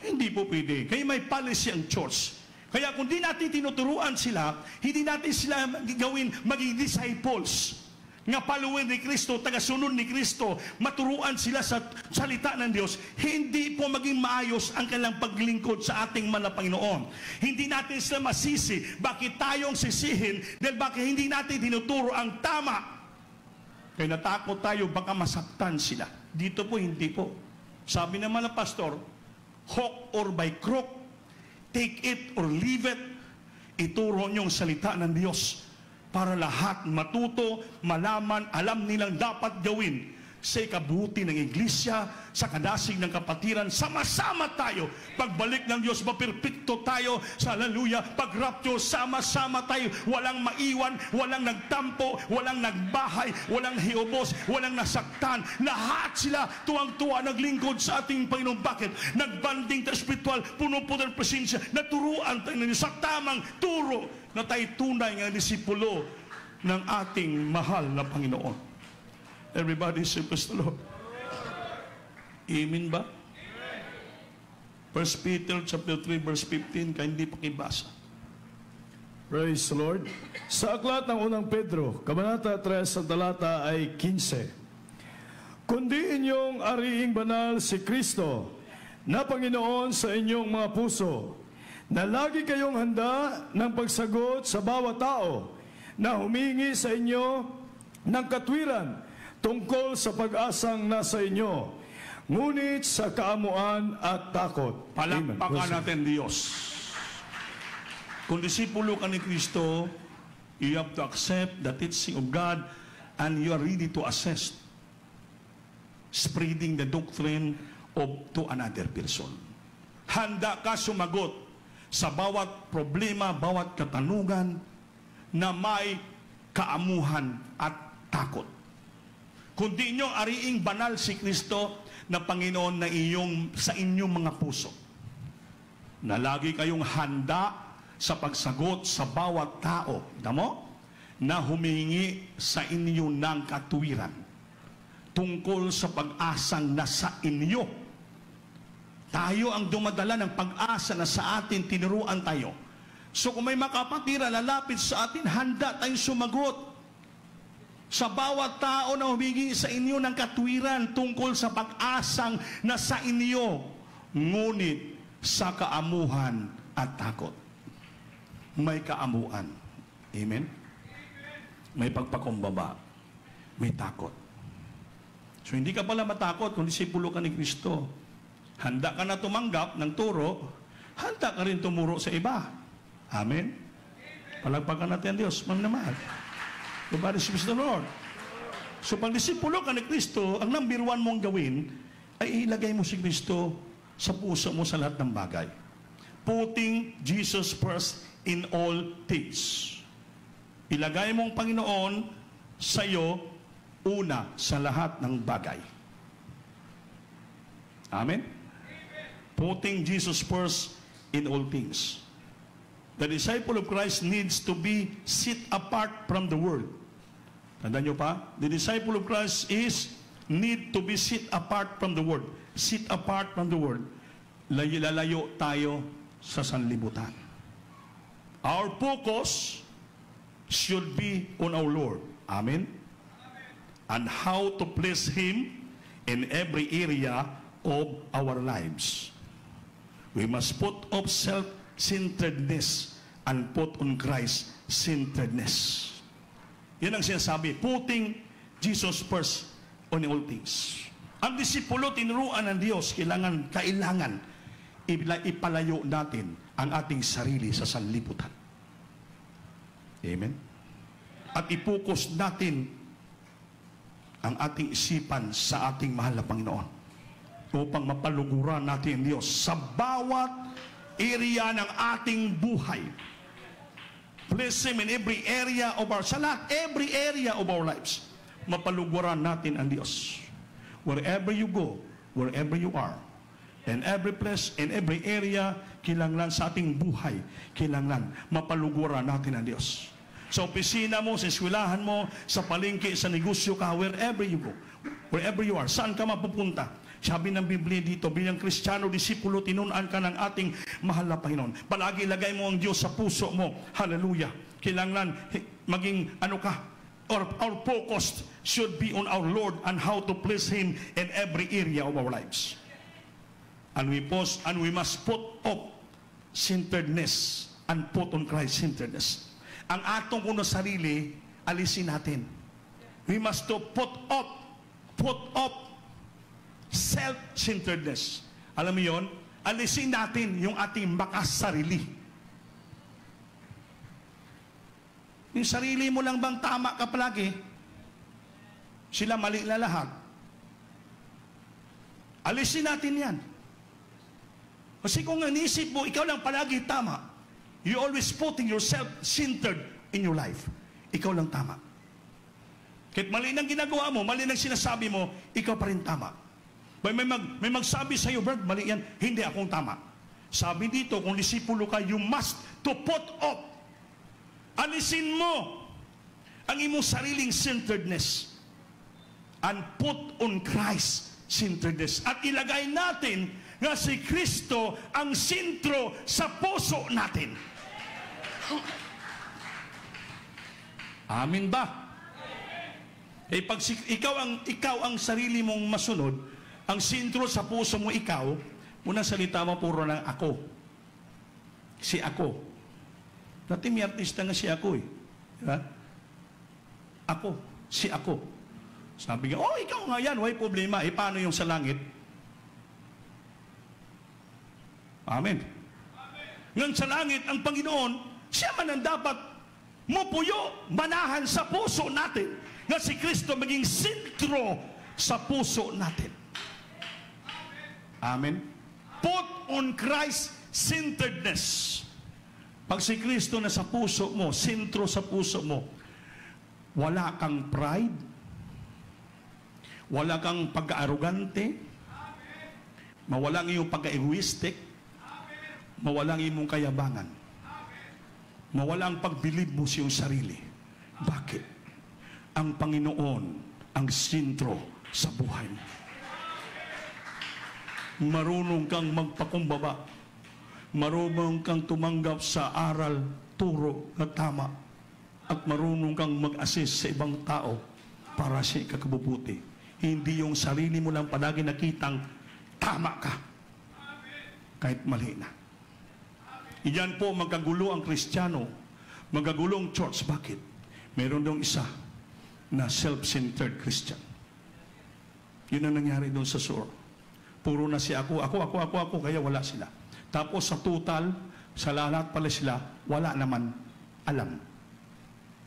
Hindi po pwede. Kaya may policy ang church. Kaya kung di natin tinuturuan sila, hindi natin sila gawin maging disciples nga paluin ni Kristo, tagasunod ni Kristo, maturuan sila sa salita ng Diyos, hindi po maging maayos ang kanilang paglingkod sa ating mga Panginoon. Hindi natin sila masisi. Bakit tayong sisihin? Dahil bakit hindi natin tinuturo ang tama? Kaya natakot tayo, baka masaktan sila. Dito po, hindi po. Sabi naman ng pastor, hawk or by crook, Take it or leave it. Ituro niyong salita ng Diyos para lahat matuto, malaman, alam nilang dapat gawin sa ikabuti ng iglesia, sa kadasig ng kapatiran, sama-sama tayo. Pagbalik ng Diyos, mapirpikto tayo sa hallelujah. Pag rapture, sama-sama tayo. Walang maiwan, walang nagtampo, walang nagbahay, walang hiubos, walang nasaktan. Lahat sila tuwang-tuwa naglingkod sa ating Panginoon. Bakit? Nagbanding tayo spiritual, puno po ng presensya, naturuan tayo ninyo sa tamang turo na tayo tunay ng disipulo ng ating mahal na Panginoon. Everybody say, praise the Lord. Amen ba? First Peter chapter 3 verse 15, kaya hindi pakibasa. Praise the Lord. Sa aklat ng unang Pedro, Kabanata 3 sa talata ay 15. Kundi inyong ariing banal si Kristo na Panginoon sa inyong mga puso, na lagi kayong handa ng pagsagot sa bawat tao na humingi sa inyo ng katwiran tungkol sa pag-asang nasa inyo, ngunit sa kaamuan at takot. Palakpakan natin Diyos. Kung disipulo ka ni Kristo, you have to accept the teaching of God and you are ready to assist spreading the doctrine of to another person. Handa ka sumagot sa bawat problema, bawat katanungan na may kaamuhan at takot. Kundi inyong ariing banal si Kristo na Panginoon na iyong, sa inyong mga puso. Na lagi kayong handa sa pagsagot sa bawat tao, damo, na humingi sa inyo ng katuwiran tungkol sa pag-asang nasa inyo. Tayo ang dumadala ng pag-asa na sa atin tinuruan tayo. So kung may makapatira, lalapit sa atin, handa tayong sumagot sa bawat tao na humingi sa inyo ng katwiran tungkol sa pag-asang na sa inyo, ngunit sa kaamuhan at takot. May kaamuan. Amen? May pagpakumbaba. May takot. So hindi ka pala matakot kung disipulo ka ni Kristo. Handa ka na tumanggap ng turo, handa ka rin tumuro sa iba. Amen? Palagpakan natin ang Diyos, mga naman. Everybody praise the Lord. So pag disipulo ka ni Kristo, ang number one mong gawin ay ilagay mo si Kristo sa puso mo sa lahat ng bagay. Putting Jesus first in all things. Ilagay mong Panginoon sa iyo una sa lahat ng bagay. Amen? Putting Jesus first in all things. The disciple of Christ needs to be set apart from the world. Tandaan nyo pa? The disciple of Christ is need to be set apart from the world. Set apart from the world. Lay- Lalayo tayo sa sanlibutan. Our focus should be on our Lord. Amen? And how to please Him in every area of our lives. We must put off self-centeredness and put on Christ-centeredness. Yan ang sinasabi, putting Jesus first on all things. Ang disipulo, tinuruan ng Diyos, kailangan, kailangan ipala- ipalayo natin ang ating sarili sa sanlibutan. Amen? At ipokus natin ang ating isipan sa ating mahal na Panginoon upang mapaluguran natin ang Diyos sa bawat area ng ating buhay. Bless Him in every area of our, sa lahat, every area of our lives. Mapaluguran natin ang Diyos. Wherever you go, wherever you are, in every place, in every area, kilanglan sa ating buhay, kilanglan, mapaluguran natin ang Diyos. Sa opisina mo, sa eskwelahan mo, sa palengke, sa negosyo ka, wherever you go, wherever you are, saan ka mapupunta, sabi ng Biblia dito, bilang Kristiyano, disipulo, tinunan ka ng ating mahal na Panginoon. Palagi lagay mo ang Diyos sa puso mo. Hallelujah. Kailangan maging ano ka, or our focus should be on our Lord and how to please Him in every area of our lives. And we post, and we must put up centeredness and put on Christ centeredness. Ang atong kuno sarili, alisin natin. We must to put up, put up self-centeredness. Alam mo yon? Alisin natin yung ating makas sarili. Yung sarili mo lang bang tama ka palagi? Sila mali na lahat. Alisin natin yan. Kasi kung ang isip mo, ikaw lang palagi tama, you always putting yourself centered in your life. Ikaw lang tama. Kahit mali nang ginagawa mo, mali nang sinasabi mo, ikaw pa rin tama. May, may, mag, may magsabi sa iyo, Brad, mali yan, hindi akong tama. Sabi dito, kung disipulo ka, you must to put up. Alisin mo ang imong sariling centeredness and put on Christ centeredness. At ilagay natin nga si Kristo ang sentro sa puso natin. Amin ba? Eh pag si, ikaw ang ikaw ang sarili mong masunod, ang sentro sa puso mo ikaw, unang salita mo puro ng ako. Si ako. Dati may artista nga si ako eh. Diba? Ako. Si ako. Sabi nga, oh, ikaw nga yan, may problema. Eh, paano yung sa langit? Amen. Ngan sa langit, ang Panginoon, siya man ang dapat mupuyo, manahan sa puso natin. Nga si Kristo maging sentro sa puso natin. Amen. Put on Christ centeredness. Pag si Kristo na sa puso mo, sentro sa puso mo, wala kang pride, wala kang pagka-arugante, mawalang iyong pagka-egoistic, mawalang iyong kayabangan, mawalang pagbilib mo sa iyong sarili. Bakit? Ang Panginoon ang sentro sa buhay mo. Marunong kang magpakumbaba. Marunong kang tumanggap sa aral, turo na tama. At marunong kang mag-assist sa ibang tao para sa kakabubuti. Hindi yung sarili mo lang palagi nakitang tama ka. Kahit mali na. Iyan po magkagulo ang Kristiyano, magkagulo ang church. Bakit? Meron dong isa na self-centered Christian. Yun ang nangyari doon sa Sur. Puro na si ako, ako, ako, ako, ako, kaya wala sila. Tapos sa total, sa lahat pala sila, wala naman. alam.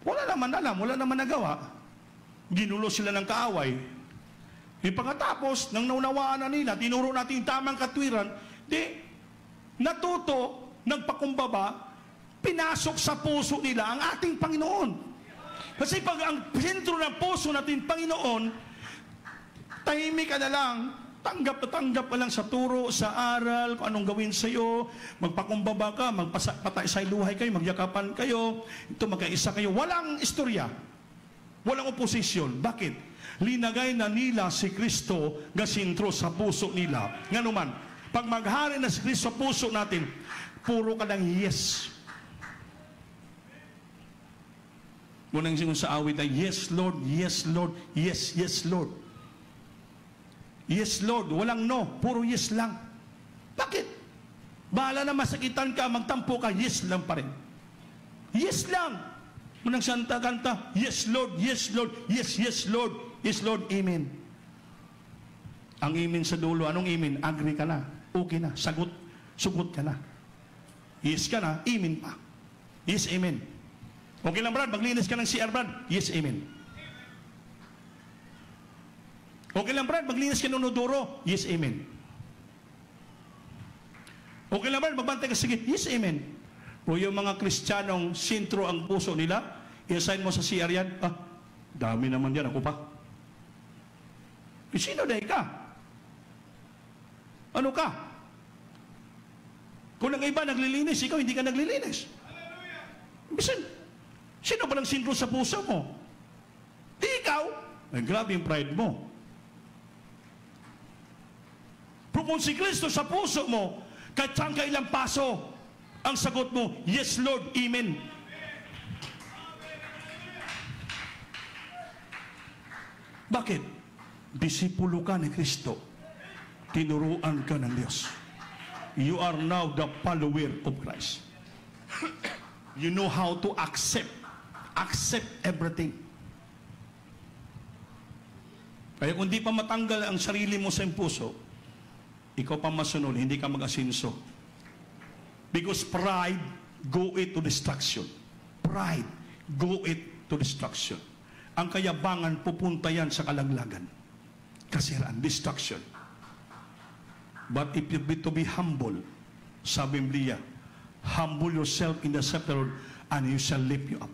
Wala naman alam, wala naman nagawa. Ginulo sila ng kaaway. E pagkatapos, nang naunawaan na nila, tinuro natin yung tamang katwiran, di, natuto, nagpakumbaba, pinasok sa puso nila ang ating Panginoon. Kasi pag ang sentro ng puso natin, Panginoon, tahimik ka na lang, tanggap na tanggap ka lang sa turo, sa aral, kung anong gawin sa iyo, magpakumbaba ka, magpatay sa luhay kayo, magyakapan kayo, ito magkaisa kayo. Walang istorya. Walang oposisyon. Bakit? Linagay na nila si Kristo nga sentro sa puso nila. Nga naman, pag maghari na si Kristo sa puso natin, puro ka ng yes. Munang singon sa awit ay, Yes, Lord, yes, Lord, yes, yes, Lord. Yes, Lord. Walang no. Puro yes lang. Bakit? Bahala na masakitan ka, magtampo ka, yes lang pa rin. Yes lang. Munang santa kanta, yes, Lord, yes, Lord, yes, yes, Lord, yes, Lord, amen. Ang amen sa dulo, anong amen? Agree ka na. Okay na. Sagot. Sugot ka na. Yes ka na, amen pa. Yes, amen. Okay lang, Brad, maglinis ka ng CR, Brad. Yes, amen. Okay lang, Brad, maglinis ka ng nodoro. Yes, amen. Okay lang, Brad, magbantay ka. Sige, yes, amen. O yung mga Kristiyanong sintro ang puso nila, i-assign mo sa CR yan, ah, dami naman yan, ako pa. Eh, sino dahil ka? Ano ka? Kung ang iba naglilinis, ikaw hindi ka naglilinis. Bisan, sino ba ang sintro sa puso mo? Di ikaw. Ay, grabe yung pride mo. Pero kung si Kristo sa puso mo, kahit saan ka ilang paso, ang sagot mo, Yes, Lord, Amen. Bakit? Disipulo ka ni Kristo. Tinuruan ka ng Diyos. You are now the follower of Christ. You know how to accept. Accept everything. Kaya kung di pa matanggal ang sarili mo sa puso, ikaw pa masunod, hindi ka mag-asinso. Because pride, go it to destruction. Pride, go it to destruction. Ang kayabangan, pupunta yan sa kalaglagan. Kasiraan, destruction. But if you be to be humble, sa Biblia, humble yourself in the sight Lord, and He shall lift you up.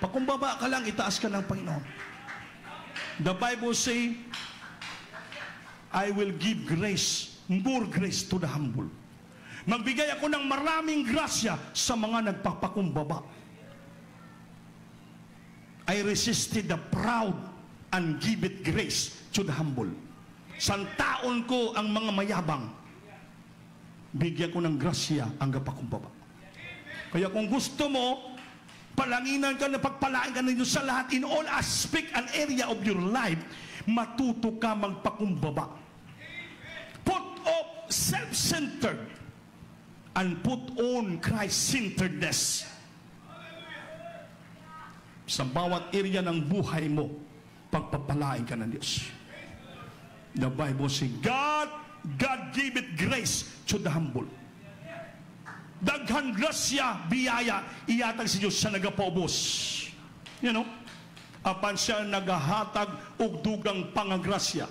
Pakumbaba ka lang, itaas ka ng Panginoon. The Bible say, I will give grace, more grace to the humble. Magbigay ako ng maraming grasya sa mga nagpapakumbaba. I resisted the proud and give it grace to the humble. Santaon ko ang mga mayabang. Bigyan ko ng grasya ang kapakumbaba. Kaya kung gusto mo, palanginan ka na pagpalain ka Diyos sa lahat in all aspect and area of your life, matuto ka magpakumbaba. Off self-centered and put on Christ-centeredness. Sa bawat area ng buhay mo, pagpapalain ka ng Diyos. The Bible says, God, God gave it grace to the humble. Daghan grasya, biyaya, iyatag si Diyos sa nagapaubos. You know? Apan siya nagahatag og dugang pangagrasya.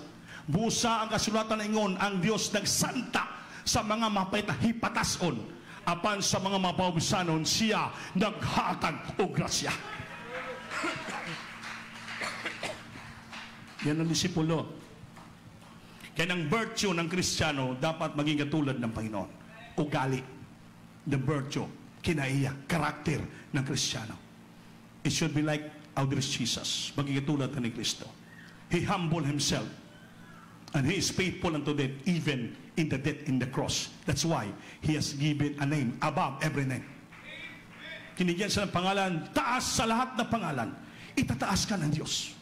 Busa ang kasulatan ingon, ang Diyos nagsanta sa mga mapait hipatason. Apan sa mga mapausanon, siya naghatag og grasya. Yan ang disipulo. Kaya ng virtue ng Kristiyano dapat maging katulad ng Panginoon. Ugali. The virtue. Kinaiya. Karakter ng Kristiyano. It should be like our Jesus. Maging katulad ni Kristo. He humbled himself. And he is faithful unto death, even in the death in the cross. That's why he has given a name above every name. Kinigyan siya ng pangalan, taas sa lahat ng pangalan. Itataas ka ng Diyos.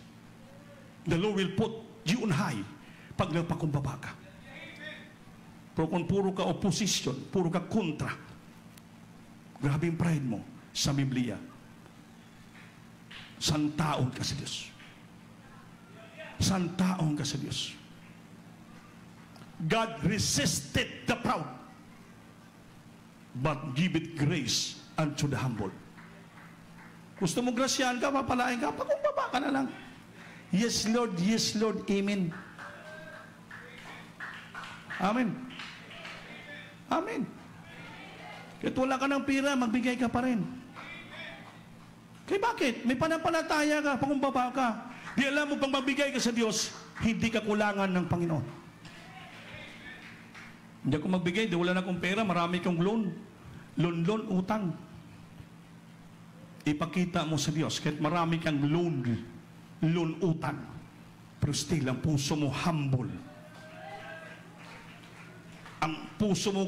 The Lord will put you on high pag nagpakumbaba ka. Pero kung puro ka opposition, puro ka kontra, grabe yung pride mo sa Biblia. Santaon ka sa Diyos. Santaon ka sa Diyos. God resisted the proud, but give it grace and to the humble. Gusto mo grasyahan ka, papalain ka, pakumbaba ka na lang. Yes, Lord, yes, Lord, Amen. Amen. Amen. Kahit wala ka ng pira, magbigay ka pa rin. Kaya bakit? May panampalataya ka, pangumbaba ka. Di alam mo pang magbigay ka sa Diyos, hindi ka kulangan ng Panginoon. Hindi ako magbigay, di wala na akong pera, marami kong loan. Loan-loan, utang. Ipakita mo sa Diyos, kahit marami kang loan, loan, utang. Pero still, ang puso mo humble. Ang puso mo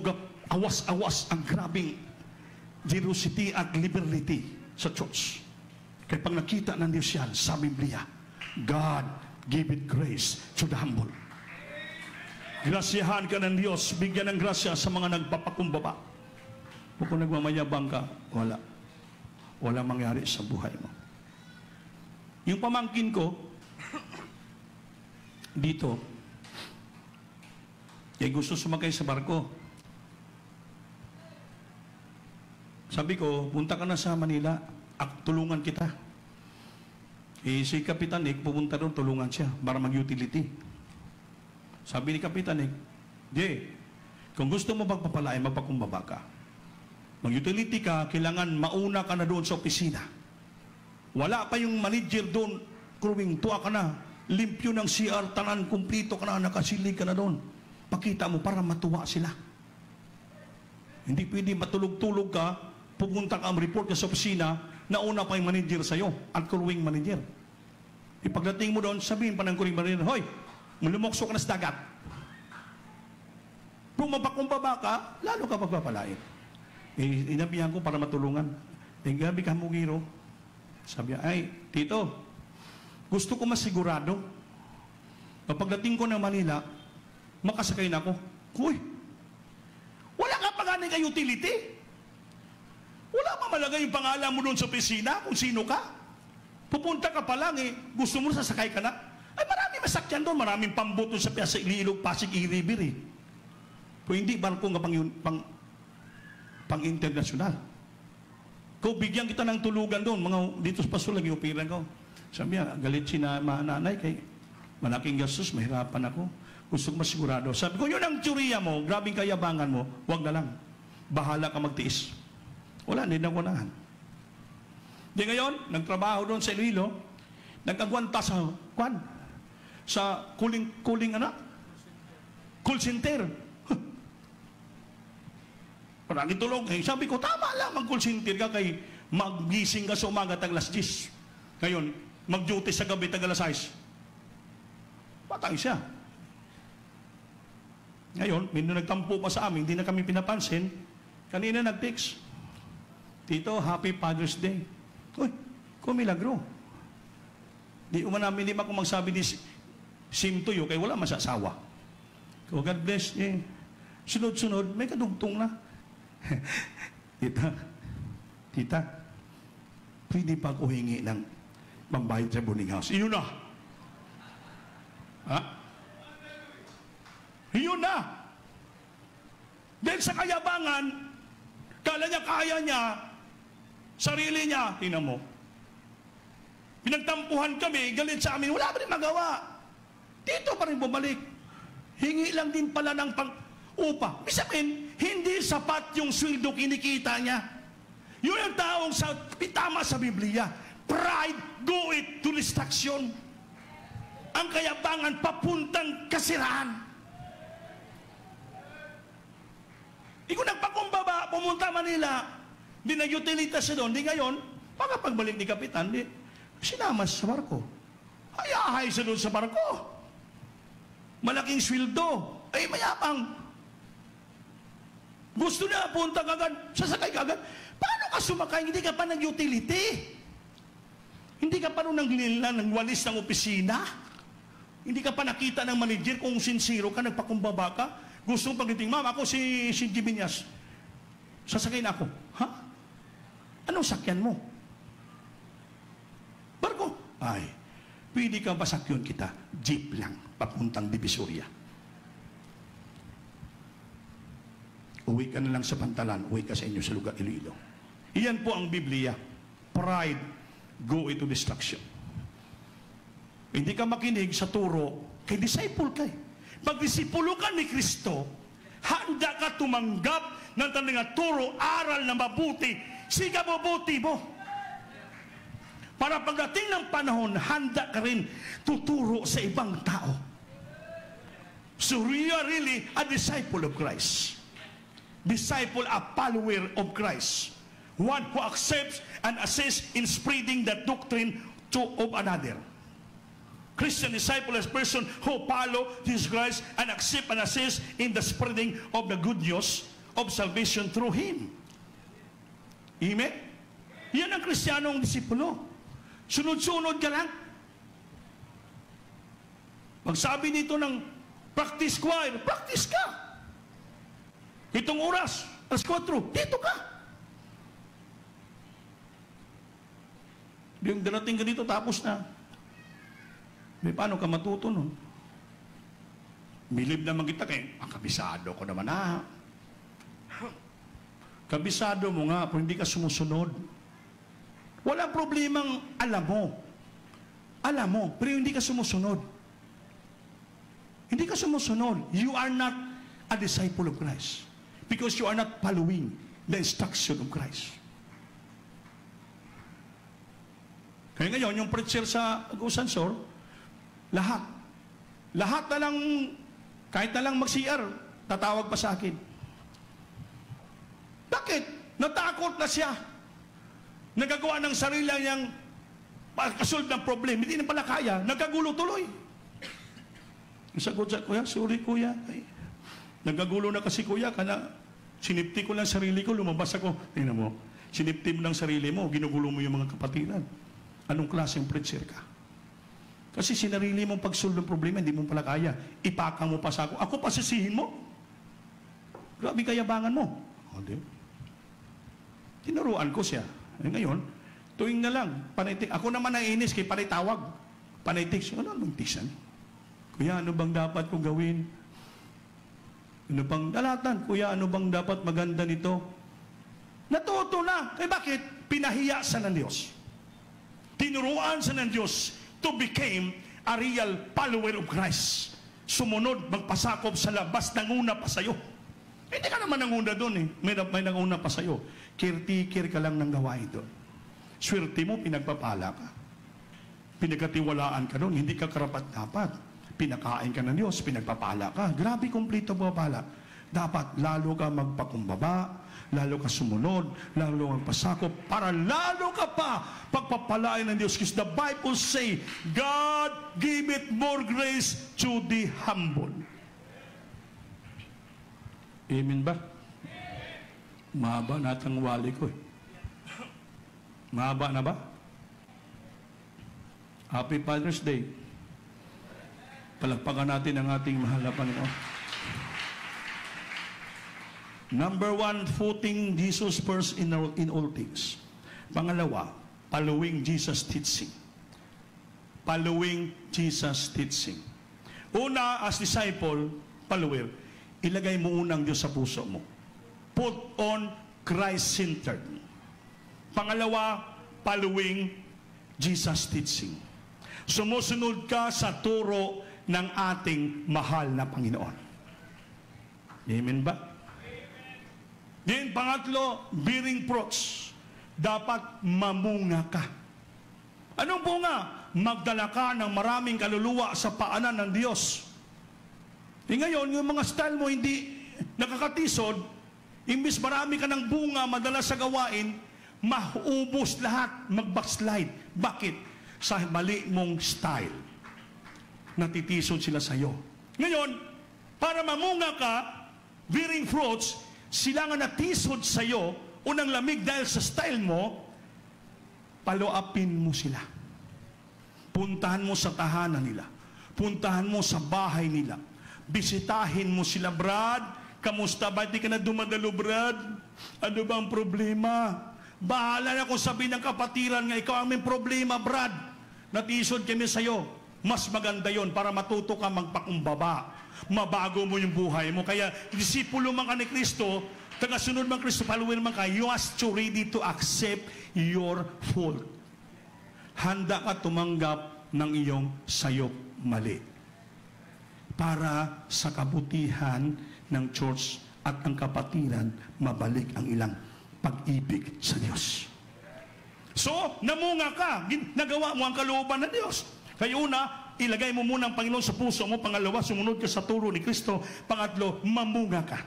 awas-awas ang grabing generosity at liberty sa church. Kaya pag nakita ng Diyos yan sa Biblia, God give it grace to the humble. Grasyahan ka ng Diyos, bigyan ng grasya sa mga nagpapakumbaba. O kung nagmamayabang ka, wala. Wala mangyari sa buhay mo. Yung pamangkin ko, dito, eh gusto sumakay sa barko. Sabi ko, punta ka na sa Manila, ak tulungan kita. Eh, si Kapitan Nick, pupunta doon, tulungan siya para mag-utility. Sabi ni Kapitan Nick, Jay, kung gusto mo magpapalain, magpakumbaba ka. Mag-utility ka, kailangan mauna ka na doon sa opisina. Wala pa yung manager doon, crewing, tuwa ka na, limpyo ng CR, tanan, kumplito ka na, nakasilig ka na doon. Pakita mo para matuwa sila. Hindi pwede matulog-tulog ka, pupunta ka ang report ka sa opisina, nauna pa yung manager sa'yo, at crewing manager. Ipagdating mo doon, sabihin pa ng crewing manager, Hoy, lumokso ka na sa dagat. Kung mapakumbaba ka, lalo ka pagpapalain. Eh, inabihan ko para matulungan. Eh, gabi ka mugiro. Sabi niya, ay, tito, gusto ko masigurado, pagdating ko ng Manila, makasakay na ako. Uy, wala ka pa ganing kay utility. Wala pa malagay yung pangalan mo doon sa opisina kung sino ka. Pupunta ka pa lang eh, gusto mo sasakay ka na. Ay marami masakyan doon, maraming pambuto sa Piasa Ililog, Pasig, Iribir eh. Kung hindi, barko nga pang, pang, pang internasyonal. Kung bigyan kita ng tulugan doon, mga dito sa paso lagi upiran ko. Sabi niya, galit si na, mga nanay kay malaking gastos, mahirapan ako. Gusto ko masigurado. Sabi ko, yun ang tsuriya mo, grabing kayabangan mo, wag na lang. Bahala ka magtiis. Wala, hindi na kunahan. Di ngayon, nagtrabaho doon sa Iloilo, nagkagwanta sa, kwan, sa kuling, kuling anak, call center. Parang tulog. Eh, sabi ko, tama lang mag-call center ka kay magising ka sa umaga tag alas 10. Ngayon, mag-duty sa gabi tag alas 6. Patay siya. Ngayon, may nagtampo pa sa amin, hindi na kami pinapansin. Kanina nag-text. Tito, happy Father's Day. Uy, kumilagro. Di umman namin, di man ako magsabi ni sim to you, kaya wala masasawa. So, God bless eh. Sunod-sunod, may kadugtong na. tita, tita, pwede pa ako hingi ng pambayad sa boarding house. Iyon na. Ha? Iyon na. Dahil sa kayabangan, kala niya kaya niya, sarili niya, tingnan mo. Pinagtampuhan kami, galit sa amin, wala pa rin magawa. Dito pa rin bumalik. Hingi lang din pala ng pang upa. Ibig sabihin, hindi sapat yung sweldo kinikita niya. Yun ang taong sa, pitama sa Biblia. Pride, go it to destruction. Ang kayabangan papuntang kasiraan. Ikaw nagpakumbaba, pumunta Manila, di nag-utilita siya doon, di ngayon, baka pagbalik ni Kapitan, di, sinama sa barko. Hayahay siya doon sa barko. Malaking sweldo. Ay, mayapang. Gusto na, punta kagad, sasakay kagad. Paano ka sumakay? Hindi ka pa nag-utility. Hindi ka pa nung nanglila ng walis ng opisina. Hindi ka pa nakita ng manager kung sincero ka, nagpakumbaba ka. Gusto mong pagdating, ma'am, ako si, si Jimenez. Sasakay na ako. Ha? Anong sakyan mo? Barko? Ay, pwede ka ba sakyon kita? Jeep lang, papuntang Divisoria. Uwi ka na lang sa pantalan, uwi ka sa inyo sa lugar Iloilo. Iyan po ang Biblia. Pride, go into destruction. Hindi ka makinig sa turo, kay disciple ka eh. Pag disipulo ka ni Kristo, handa ka tumanggap ng tanong turo, aral na mabuti, siga mabuti mo. Para pagdating ng panahon, handa ka rin tuturo sa ibang tao. So you are really a disciple of Christ. Disciple, a follower of Christ. One who accepts and assists in spreading the doctrine to of another. Christian disciple is person who follow Jesus Christ and accept and assist in the spreading of the good news of salvation through Him. Amen? Yan ang kristyanong disipulo. Sunod-sunod ka lang. Pag sabi nito ng practice choir, practice ka. Itong oras, alas 4, dito ka. Yung darating ka dito, tapos na. May paano ka matuto nun? Bilib naman kita kay, ang kabisado ko naman ah. Kabisado mo nga, pero hindi ka sumusunod. Walang problemang alam mo. Alam mo, pero hindi ka sumusunod. Hindi ka sumusunod. You are not a disciple of Christ. Because you are not following the instruction of Christ. Kaya ngayon, yung preacher sa Agusansor, lahat. Lahat na lang, kahit na lang mag-CR, tatawag pa sa akin. Bakit? Natakot na siya. Nagagawa ng sarili niyang kasolve ng problem. Hindi na pala kaya. Nagkagulo tuloy. Sagot sa kuya, sorry kuya. Ay, nagagulo na kasi kuya, kana sinipti ko lang sarili ko, lumabas ako. Tingnan mo, sinipti mo ng sarili mo, ginugulo mo yung mga kapatiran. Anong klaseng preacher ka? Kasi sinarili mong pagsolve ng problema, hindi mo pala kaya. Ipaka mo pa sa ako. Ako pasisihin mo. Grabe kayabangan mo. O, di? Tinuruan ko siya. Eh, ngayon, tuwing na lang, panitik. Ako naman naiinis kay panitawag. Panitik siya. Ano bang tiksan? Kuya, ano bang dapat kong gawin? Ano bang dalatan? Kuya, ano bang dapat maganda nito? Natuto na. Eh bakit? Pinahiya sa ng Diyos. Tinuruan sa ng Diyos to become a real follower of Christ. Sumunod, magpasakop sa labas, nanguna pa sa'yo. Hindi ka naman nanguna doon eh. May, may nanguna pa sa'yo. Caretaker ka lang ng gawain doon. Swerte mo, pinagpapala ka. Pinagkatiwalaan ka doon, hindi ka karapat-dapat. Pinakain ka ng Diyos, pinagpapala ka. Grabe, kumplito pala. Dapat lalo ka magpakumbaba, lalo ka sumunod, lalo kang pasakop, para lalo ka pa pagpapalain ng Diyos. Because the Bible say, God give it more grace to the humble. Amen ba? Mahaba natang wali ko eh. Mahaba na ba? Happy Father's Day. Palagpakan natin ang ating mahal na Panginoon. Number one, putting Jesus first in all, in all things. Pangalawa, following Jesus' teaching. Following Jesus' teaching. Una, as disciple, follower, ilagay mo unang Diyos sa puso mo. Put on Christ-centered. Pangalawa, following Jesus' teaching. Sumusunod ka sa turo ng ating mahal na Panginoon. Amen ba? Then, pangatlo, bearing fruits. Dapat mamunga ka. Anong bunga? Magdala ka ng maraming kaluluwa sa paanan ng Diyos. E ngayon, yung mga style mo hindi nakakatisod, imbis marami ka ng bunga madala sa gawain, maubos lahat, mag-backslide. Bakit? Sa mali mong style. Natitisod sila sa iyo. Ngayon, para mamunga ka, bearing fruits, sila nga natisod sa iyo, unang lamig dahil sa style mo, paluapin mo sila. Puntahan mo sa tahanan nila. Puntahan mo sa bahay nila. Bisitahin mo sila, Brad. Kamusta ba? Di ka na dumadalo, Brad? Ano ba ang problema? Bahala na kung sabihin ng kapatiran nga, ikaw ang may problema, Brad. Natisod kami sa'yo. Mas maganda yon para matuto ka magpakumbaba. Mabago mo yung buhay mo. Kaya, disipulo man ka ni Kristo, tagasunod man Kristo, follower man ka, you has to ready to accept your fault. Handa ka tumanggap ng iyong sayop mali. Para sa kabutihan ng church at ang kapatiran, mabalik ang ilang pag-ibig sa Diyos. So, namunga ka. Nagawa mo ang kalooban ng Diyos. Kaya una, ilagay mo muna ang Panginoon sa puso mo. Pangalawa, sumunod ka sa turo ni Kristo. Pangatlo, mamunga ka.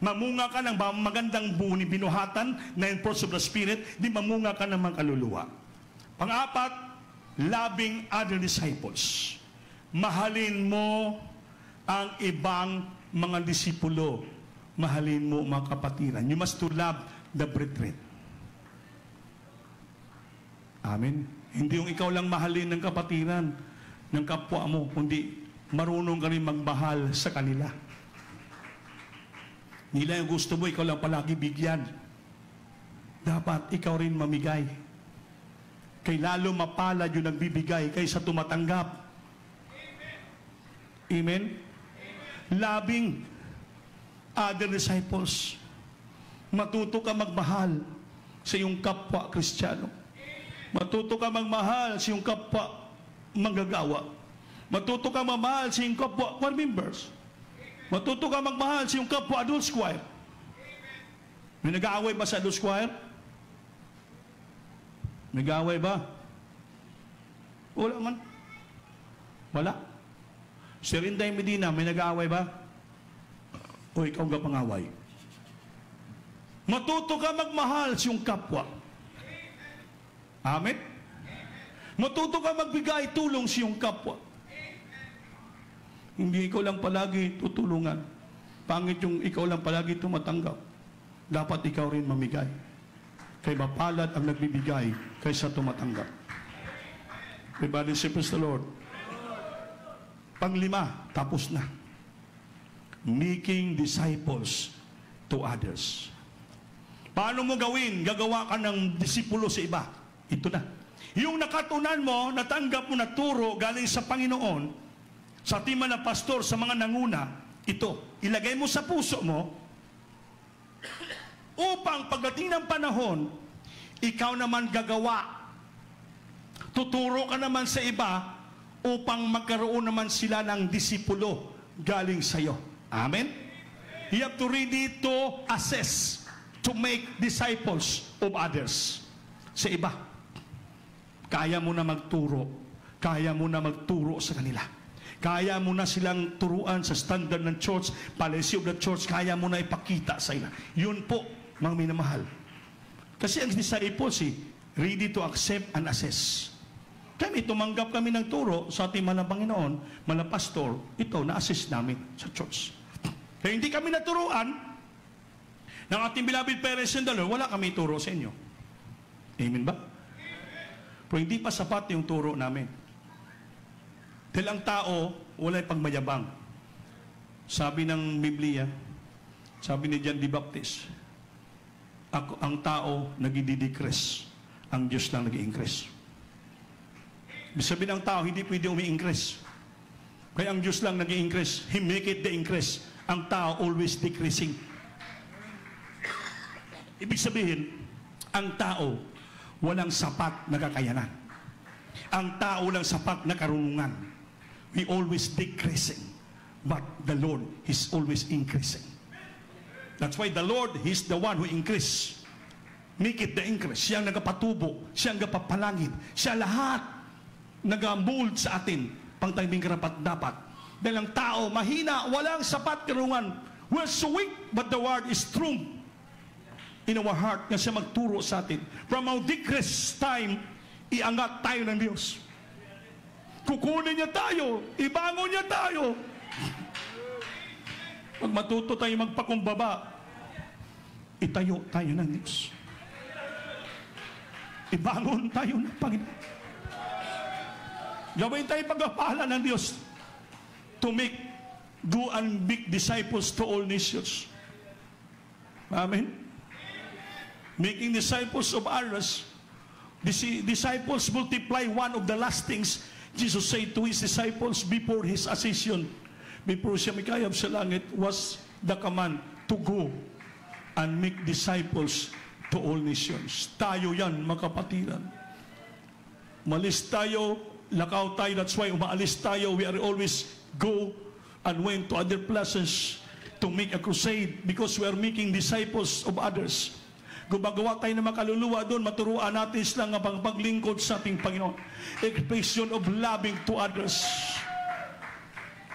Mamunga ka ng magandang buni binuhatan, nine fruits of the Spirit, di mamunga ka ng mga kaluluwa. Pang-apat, loving other disciples. Mahalin mo ang ibang mga disipulo. Mahalin mo mga kapatiran. You must to love the brethren. Amen. Hindi yung ikaw lang mahalin ng kapatiran, ng kapwa mo, kundi marunong ka rin magmahal sa kanila. Nila yung gusto mo, ikaw lang palagi bigyan. Dapat ikaw rin mamigay. Kay lalo mapalad yung nagbibigay kaysa tumatanggap. Amen? Loving other disciples. Matuto ka magmahal sa iyong kapwa Kristiyano. Matuto ka magmahal sa iyong kapwa manggagawa. Matuto ka magmahal sa iyong kapwa choir members. Matuto ka magmahal sa iyong kapwa adult choir. May nag-aaway ba sa adult choir? Nag-aaway ba? Wala man. Wala. Si Rinday Medina, may nag-aaway ba? O ikaw ka pangaway? Matuto ka magmahal sa iyong kapwa. Amen? Matuto ka magbigay tulong sa iyong kapwa. Hindi ikaw lang palagi tutulungan. Pangit yung ikaw lang palagi tumatanggap. Dapat ikaw rin mamigay. Kay mapalad ang nagbibigay kaysa tumatanggap. Everybody say, praise the Lord. Panglima, tapos na. Making disciples to others. Paano mo gawin? Gagawa ka ng disipulo sa iba. Ito na. Yung nakatunan mo, natanggap mo na turo galing sa Panginoon, sa tima ng pastor, sa mga nanguna, ito, ilagay mo sa puso mo, upang pagdating ng panahon, ikaw naman gagawa. Tuturo ka naman sa iba upang magkaroon naman sila ng disipulo galing sa iyo. Amen? You have to ready to assess, to make disciples of others. Sa iba. Kaya mo na magturo. Kaya mo na magturo sa kanila. Kaya mo na silang turuan sa standard ng church, policy of the church, kaya mo na ipakita sa ila. Yun po, mga minamahal. Kasi ang disciples, eh, ready to accept and assess. Kami, tumanggap kami ng turo sa ating mga Panginoon, mga pastor, ito, na-assist namin sa church. Kaya hindi kami naturuan ng ating beloved parents and the Lord, wala kami turo sa inyo. Amen ba? Pero hindi pa sapat yung turo namin. Dahil ang tao, wala pagmayabang. Sabi ng Biblia, sabi ni John the Baptist, ako, ang tao nagdi-decrease, ang Diyos lang nag-increase. Sabihin ng tao, hindi pwede umi-increase. Kaya ang Diyos lang nag-increase. He make it the increase. Ang tao always decreasing. Ibig sabihin, ang tao walang sapat na kakayanan. Ang tao walang sapat na karunungan. We always decreasing. But the Lord is always increasing. That's why the Lord, He's the one who increase. Make it the increase. Siya ang nagapatubo. Siya ang nagapapalangit. Siya lahat nagamold sa atin pang tayong karapat dapat. Dahil ang tao, mahina, walang sapat karungan. We're so weak, but the word is strong in our heart na siya magturo sa atin. From our decreased time, iangat tayo ng Diyos. Kukunin niya tayo, ibangon niya tayo. Pag matuto tayo magpakumbaba, itayo tayo ng Diyos. Ibangon tayo ng Panginoon. Gawin tayo pagpapala ng Diyos to make, do and make disciples to all nations. Amen? Making disciples of others, Dis- disciples multiply one of the last things Jesus said to his disciples before his ascension, before siya mikayab sa langit, was the command to go and make disciples to all nations. Tayo yan, makapatiran. Malis tayo, lakaw tayo, that's why umaalis tayo, we are always go and went to other places to make a crusade because we are making disciples of others. Gumagawa tayo ng makaluluwa doon, maturuan natin sila pang paglingkod sa ating Panginoon. Expression of loving to others.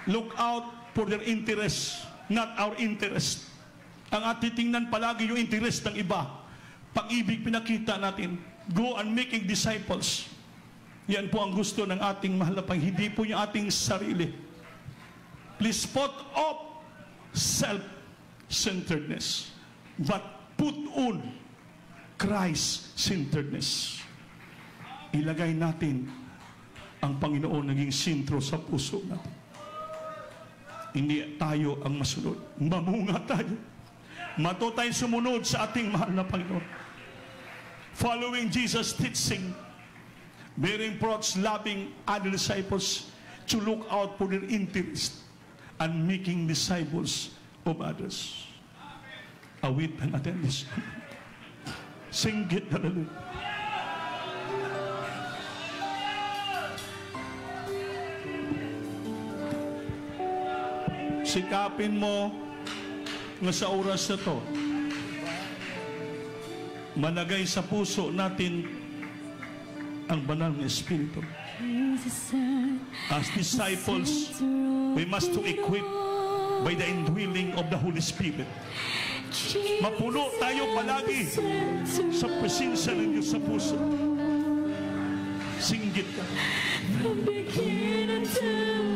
Look out for their interest, not our interest. Ang ating tingnan palagi yung interest ng iba. Pag-ibig pinakita natin. Go and making disciples. Yan po ang gusto ng ating mahal na pang hindi po yung ating sarili. Please put off self-centeredness. But put on Christ-centeredness. Ilagay natin ang Panginoon naging sintro sa puso natin. Hindi tayo ang masunod. Mamunga tayo. Mato tayo sumunod sa ating mahal na Panginoon. Following Jesus' teaching, bearing fruits, loving other disciples to look out for their interest and making disciples of others. Awit na natin this. Sing it, hallelujah. Sikapin mo nga sa oras na to, managay sa puso natin ang banal na Espiritu. As disciples, we must to equip by the indwelling of the Holy Spirit. Mapuno tayo palagi sa presensya ng Diyos sa puso. Singgit ka. From beginning to